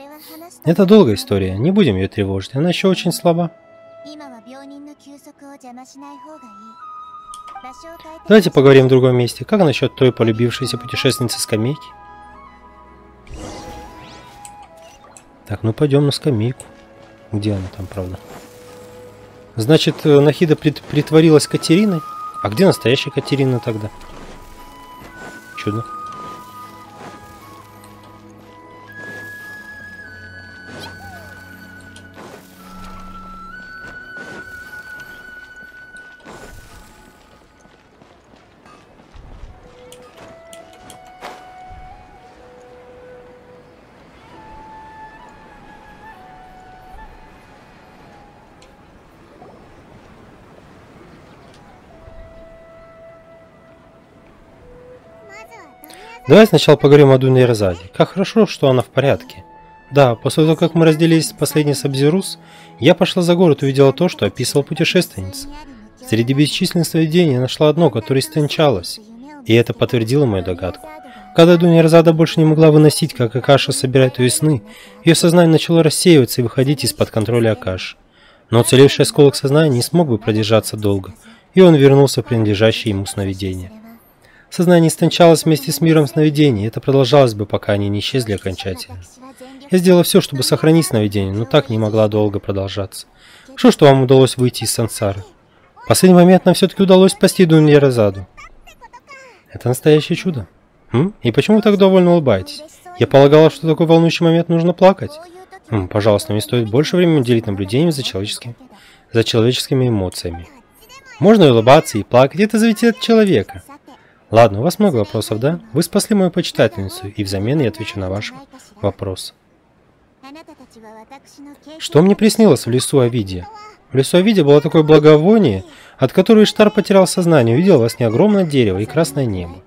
Это долгая история, не будем ее тревожить, она еще очень слаба. Давайте поговорим в другом месте. Как насчет той полюбившейся путешественницы скамейки? Так, ну пойдем на скамейку. Где она там, правда? Значит, э, Нахида прит притворилась Катериной? А где настоящая Катерина тогда? Чудно. Давай сначала поговорим о Дуне Розаде. Как хорошо, что она в порядке. Да, после того, как мы разделились с последней Сабзирус, я пошла за город и увидела то, что описывал путешественница. Среди бесчисленных сновидений я нашла одно, которое истончалось, и это подтвердило мою догадку. Когда Дуня Розада больше не могла выносить, как Акаша собирает ее сны, ее сознание начало рассеиваться и выходить из-под контроля Акаши. Но уцелевший осколок сознания не смог бы продержаться долго, и он вернулся в принадлежащее ему сновидение. Сознание истончалось вместе с миром сновидений, и это продолжалось бы, пока они не исчезли окончательно. Я сделала все, чтобы сохранить сновидение, но так не могла долго продолжаться. Что, что вам удалось выйти из сансары? В последний момент нам все-таки удалось спасти Дунья Розаду. Это настоящее чудо. М? И почему вы так довольно улыбаетесь? Я полагала, что в такой волнующий момент нужно плакать. М, пожалуйста, не стоит больше времени уделить наблюдением за человеческими, за человеческими эмоциями. Можно улыбаться и плакать, это зависит от человека. Ладно, у вас много вопросов, да? Вы спасли мою почитательницу, и взамен я отвечу на ваш вопрос. Что мне приснилось в лесу Овидия? В лесу Овидия было такое благовоние, от которого Иштар потерял сознание, увидел во сне огромное дерево и красное небо.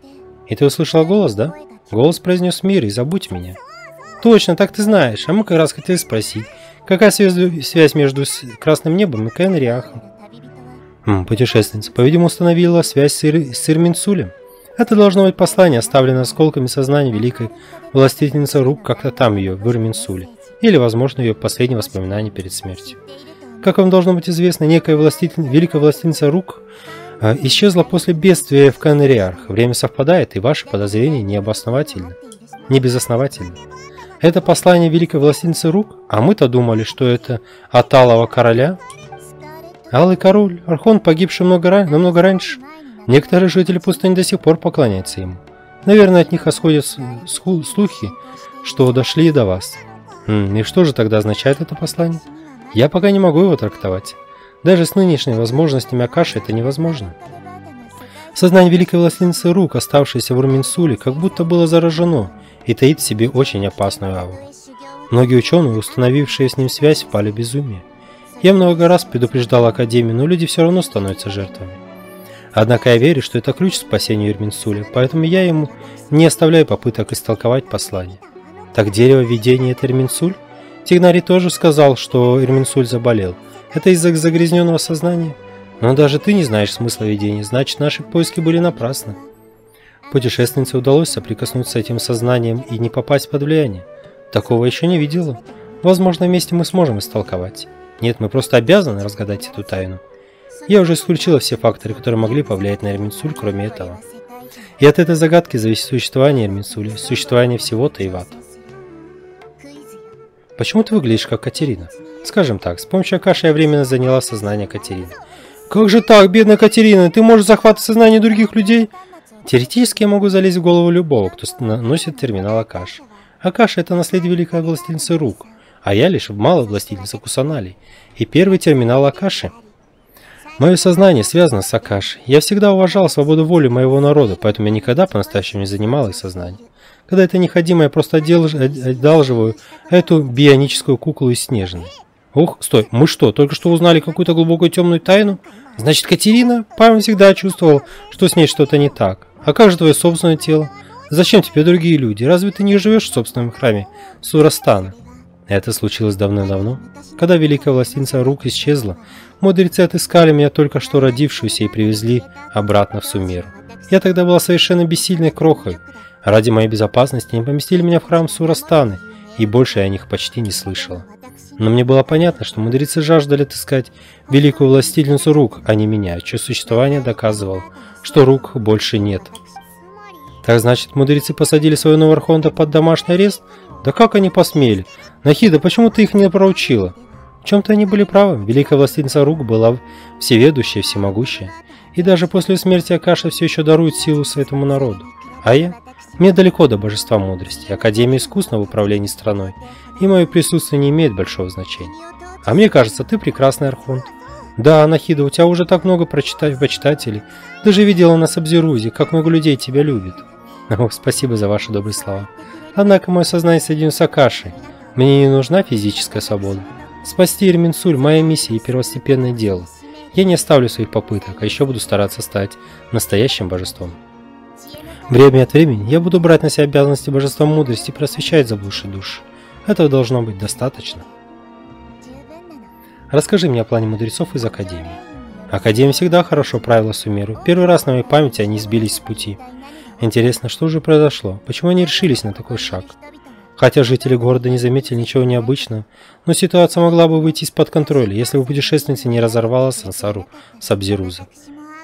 И ты услышал голос, да? Голос произнес мир и забудь меня. Точно, так ты знаешь, а мы как раз хотели спросить, какая связь, связь между красным небом и Кенриахом? Путешественница, по-видимому, установила связь с, Ир... с Ирминсулем. Это должно быть послание, оставленное осколками сознания великой властительницы рук как-то там ее, в Ирминсуле, или, возможно, ее последнее воспоминание перед смертью. Как вам должно быть известно, некая властитель... великая властительница рук э, исчезла после бедствия в Канариарх. Время совпадает, и ваши подозрения необосновательны, не безосновательны. Это послание великой властительницы рук, а мы-то думали, что это от Алого Короля. Алый Король, Архон, погибший много, намного раньше, Некоторые жители пустыни до сих пор поклоняются ему. Наверное, от них исходят слухи, что дошли и до вас. М, и что же тогда означает это послание? Я пока не могу его трактовать. Даже с нынешними возможностями Акаши это невозможно. Сознание великой властницы рук, оставшееся в Урминсуле, как будто было заражено и таит в себе очень опасную ауру. Многие ученые, установившие с ним связь, впали в безумие. Я много раз предупреждал Академию, но люди все равно становятся жертвами. Однако я верю, что это ключ к спасению Ирминсуля, поэтому я ему не оставляю попыток истолковать послание. Так дерево видения это Ирминсуль? Тигнари тоже сказал, что Ирминсуль заболел. Это из-за загрязненного сознания? Но даже ты не знаешь смысла видения, значит наши поиски были напрасны. Путешественнице удалось соприкоснуться с этим сознанием и не попасть под влияние. Такого еще не видела. Возможно, вместе мы сможем истолковать. Нет, мы просто обязаны разгадать эту тайну. Я уже исключила все факторы, которые могли повлиять на Эрминсуль, кроме этого. И от этой загадки зависит существование Эрминсуля, существование всего Таивата. Почему ты выглядишь как Катерина? Скажем так, с помощью Акаши я временно заняла сознание Катерины. Как же так, бедная Катерина? Ты можешь захватывать сознание других людей? Теоретически я могу залезть в голову любого, кто носит терминал Акаш. Акаш – это наследие великой властительницы Рук, а я лишь малая властительница Кусаналей. И первый терминал Акаши. Мое сознание связано с Акашей. Я всегда уважал свободу воли моего народа, поэтому я никогда по-настоящему не занимал их сознание. Когда это необходимо, я просто одел- од- одалживаю эту бионическую куклу из Снежной. Ух, стой, мы что, только что узнали какую-то глубокую темную тайну? Значит, Катерина, Павел всегда чувствовал, что с ней что-то не так. А как же твое собственное тело? Зачем тебе другие люди? Разве ты не живешь в собственном храме Сурастана? Это случилось давно-давно, когда великая властительница рук исчезла. Мудрецы отыскали меня только что родившуюся и привезли обратно в Сумеру. Я тогда была совершенно бессильной крохой. Ради моей безопасности они поместили меня в храм Сурастаны, и больше я о них почти не слышала. Но мне было понятно, что мудрецы жаждали отыскать великую властительницу рук, а не меня, чье существование доказывало, что рук больше нет. Так значит, мудрецы посадили своего нового архонта под домашний арест? Да как они посмели? Нахида, почему ты их не проучила? В чем-то они были правы. Великая властительница рук была всеведущая, всемогущая. И даже после смерти Акаша все еще дарует силу этому народу. А я? Мне далеко до божества мудрости, Академия искусства в управлении страной, и мое присутствие не имеет большого значения. А мне кажется, ты прекрасный архонт. Да, Нахида, у тебя уже так много прочитать почитателей. Даже видела на Сабзирузе, как много людей тебя любит. Ох, спасибо за ваши добрые слова. Однако мое сознание соединено с Акашей. Мне не нужна физическая свобода. Спасти Ирминсуль – моя миссия и первостепенное дело. Я не оставлю своих попыток, а еще буду стараться стать настоящим божеством. Время от времени я буду брать на себя обязанности божества мудрости и просвещать заблудшие души. Этого должно быть достаточно. Расскажи мне о плане мудрецов из Академии. Академия всегда хорошо правила Сумеру. Первый раз на моей памяти они сбились с пути. Интересно, что же произошло? Почему они решились на такой шаг? Хотя жители города не заметили ничего необычного, но ситуация могла бы выйти из-под контроля, если бы путешественница не разорвала сансару Сабзируза.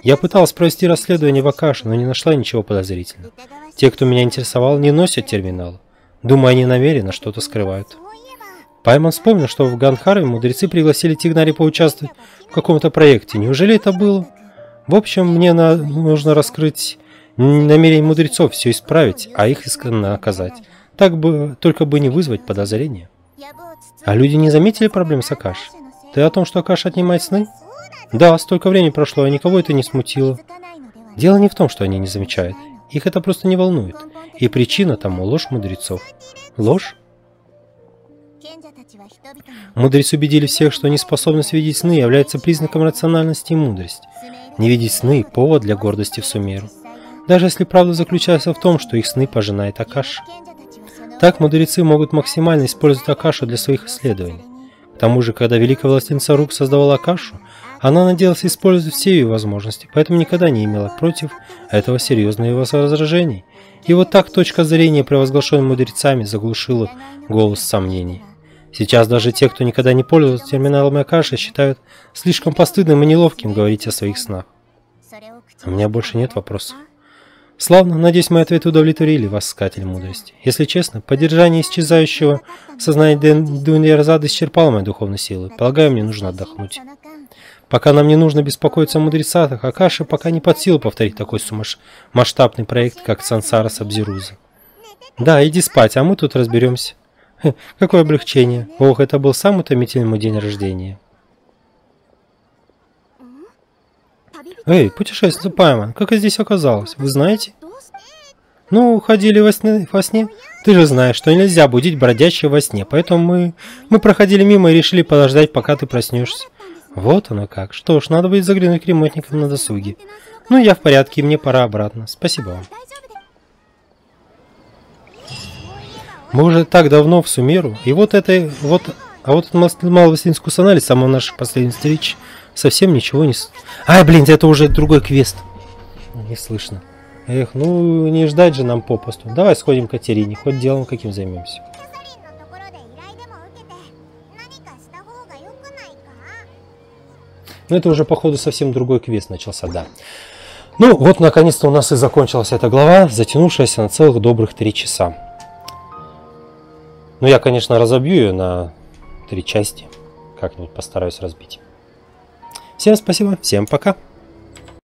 Я пыталась провести расследование в Акаше, но не нашла ничего подозрительного. Те, кто меня интересовал, не носят терминал. Думаю, они намеренно что-то скрывают. Пайман вспомнил, что в Ганхаре мудрецы пригласили Тигнари поучаствовать в каком-то проекте. Неужели это было? В общем, мне на- нужно раскрыть намерение мудрецов все исправить, а их наказать. Так бы, только бы не вызвать подозрения. А люди не заметили проблем с Акаш? Ты о том, что Акаш отнимает сны? Да, столько времени прошло, а никого это не смутило. Дело не в том, что они не замечают. Их это просто не волнует. И причина тому ложь мудрецов. Ложь? Мудрецы убедили всех, что неспособность видеть сны является признаком рациональности и мудрости. Не видеть сны – повод для гордости в Сумеру. Даже если правда заключается в том, что их сны пожинает Акаш. Так мудрецы могут максимально использовать Акашу для своих исследований. К тому же, когда Великая Властительница Рук создавала Акашу, она надеялась использовать все ее возможности, поэтому никогда не имела против этого серьезных его возражений. И вот так точка зрения, провозглашенная мудрецами, заглушила голос сомнений. Сейчас даже те, кто никогда не пользовался терминалом Акаши, считают слишком постыдным и неловким говорить о своих снах. У меня больше нет вопросов. Славно, надеюсь, мои ответы удовлетворили вас, искатель мудрости. Если честно, поддержание исчезающего сознания Дуньярзада исчерпало мои духовные силы. Полагаю, мне нужно отдохнуть. Пока нам не нужно беспокоиться о мудрецах, Акаши пока не под силу повторить такой сумаш... масштабный проект, как Сансара Сабзируза. Да, иди спать, а мы тут разберемся. Какое облегчение. Ох, это был самый утомительный мой день рождения. Эй, путешественница Пайман, как я здесь оказалась? Вы знаете? Ну, ходили во сне, во сне. Ты же знаешь, что нельзя будить бродящего во сне, поэтому мы... Мы проходили мимо и решили подождать, пока ты проснешься. Вот оно как. Что ж, надо будет заглянуть к ремонтникам на досуге. Ну, я в порядке, и мне пора обратно. Спасибо вам. Мы уже так давно в Сумеру, и вот это... Вот... А вот этот маловостинский анализ, самого наших последних встреч, совсем ничего не... Ай, блин, это уже другой квест. Не слышно. Эх, ну не ждать же нам попусту. Давай сходим к Катерине, хоть делом каким займемся. Ну это уже, походу, совсем другой квест начался, да. Ну, вот, наконец-то у нас и закончилась эта глава, затянувшаяся на целых добрых три часа. Ну, я, конечно, разобью ее на три части. Как-нибудь постараюсь разбить. Всем спасибо, всем пока.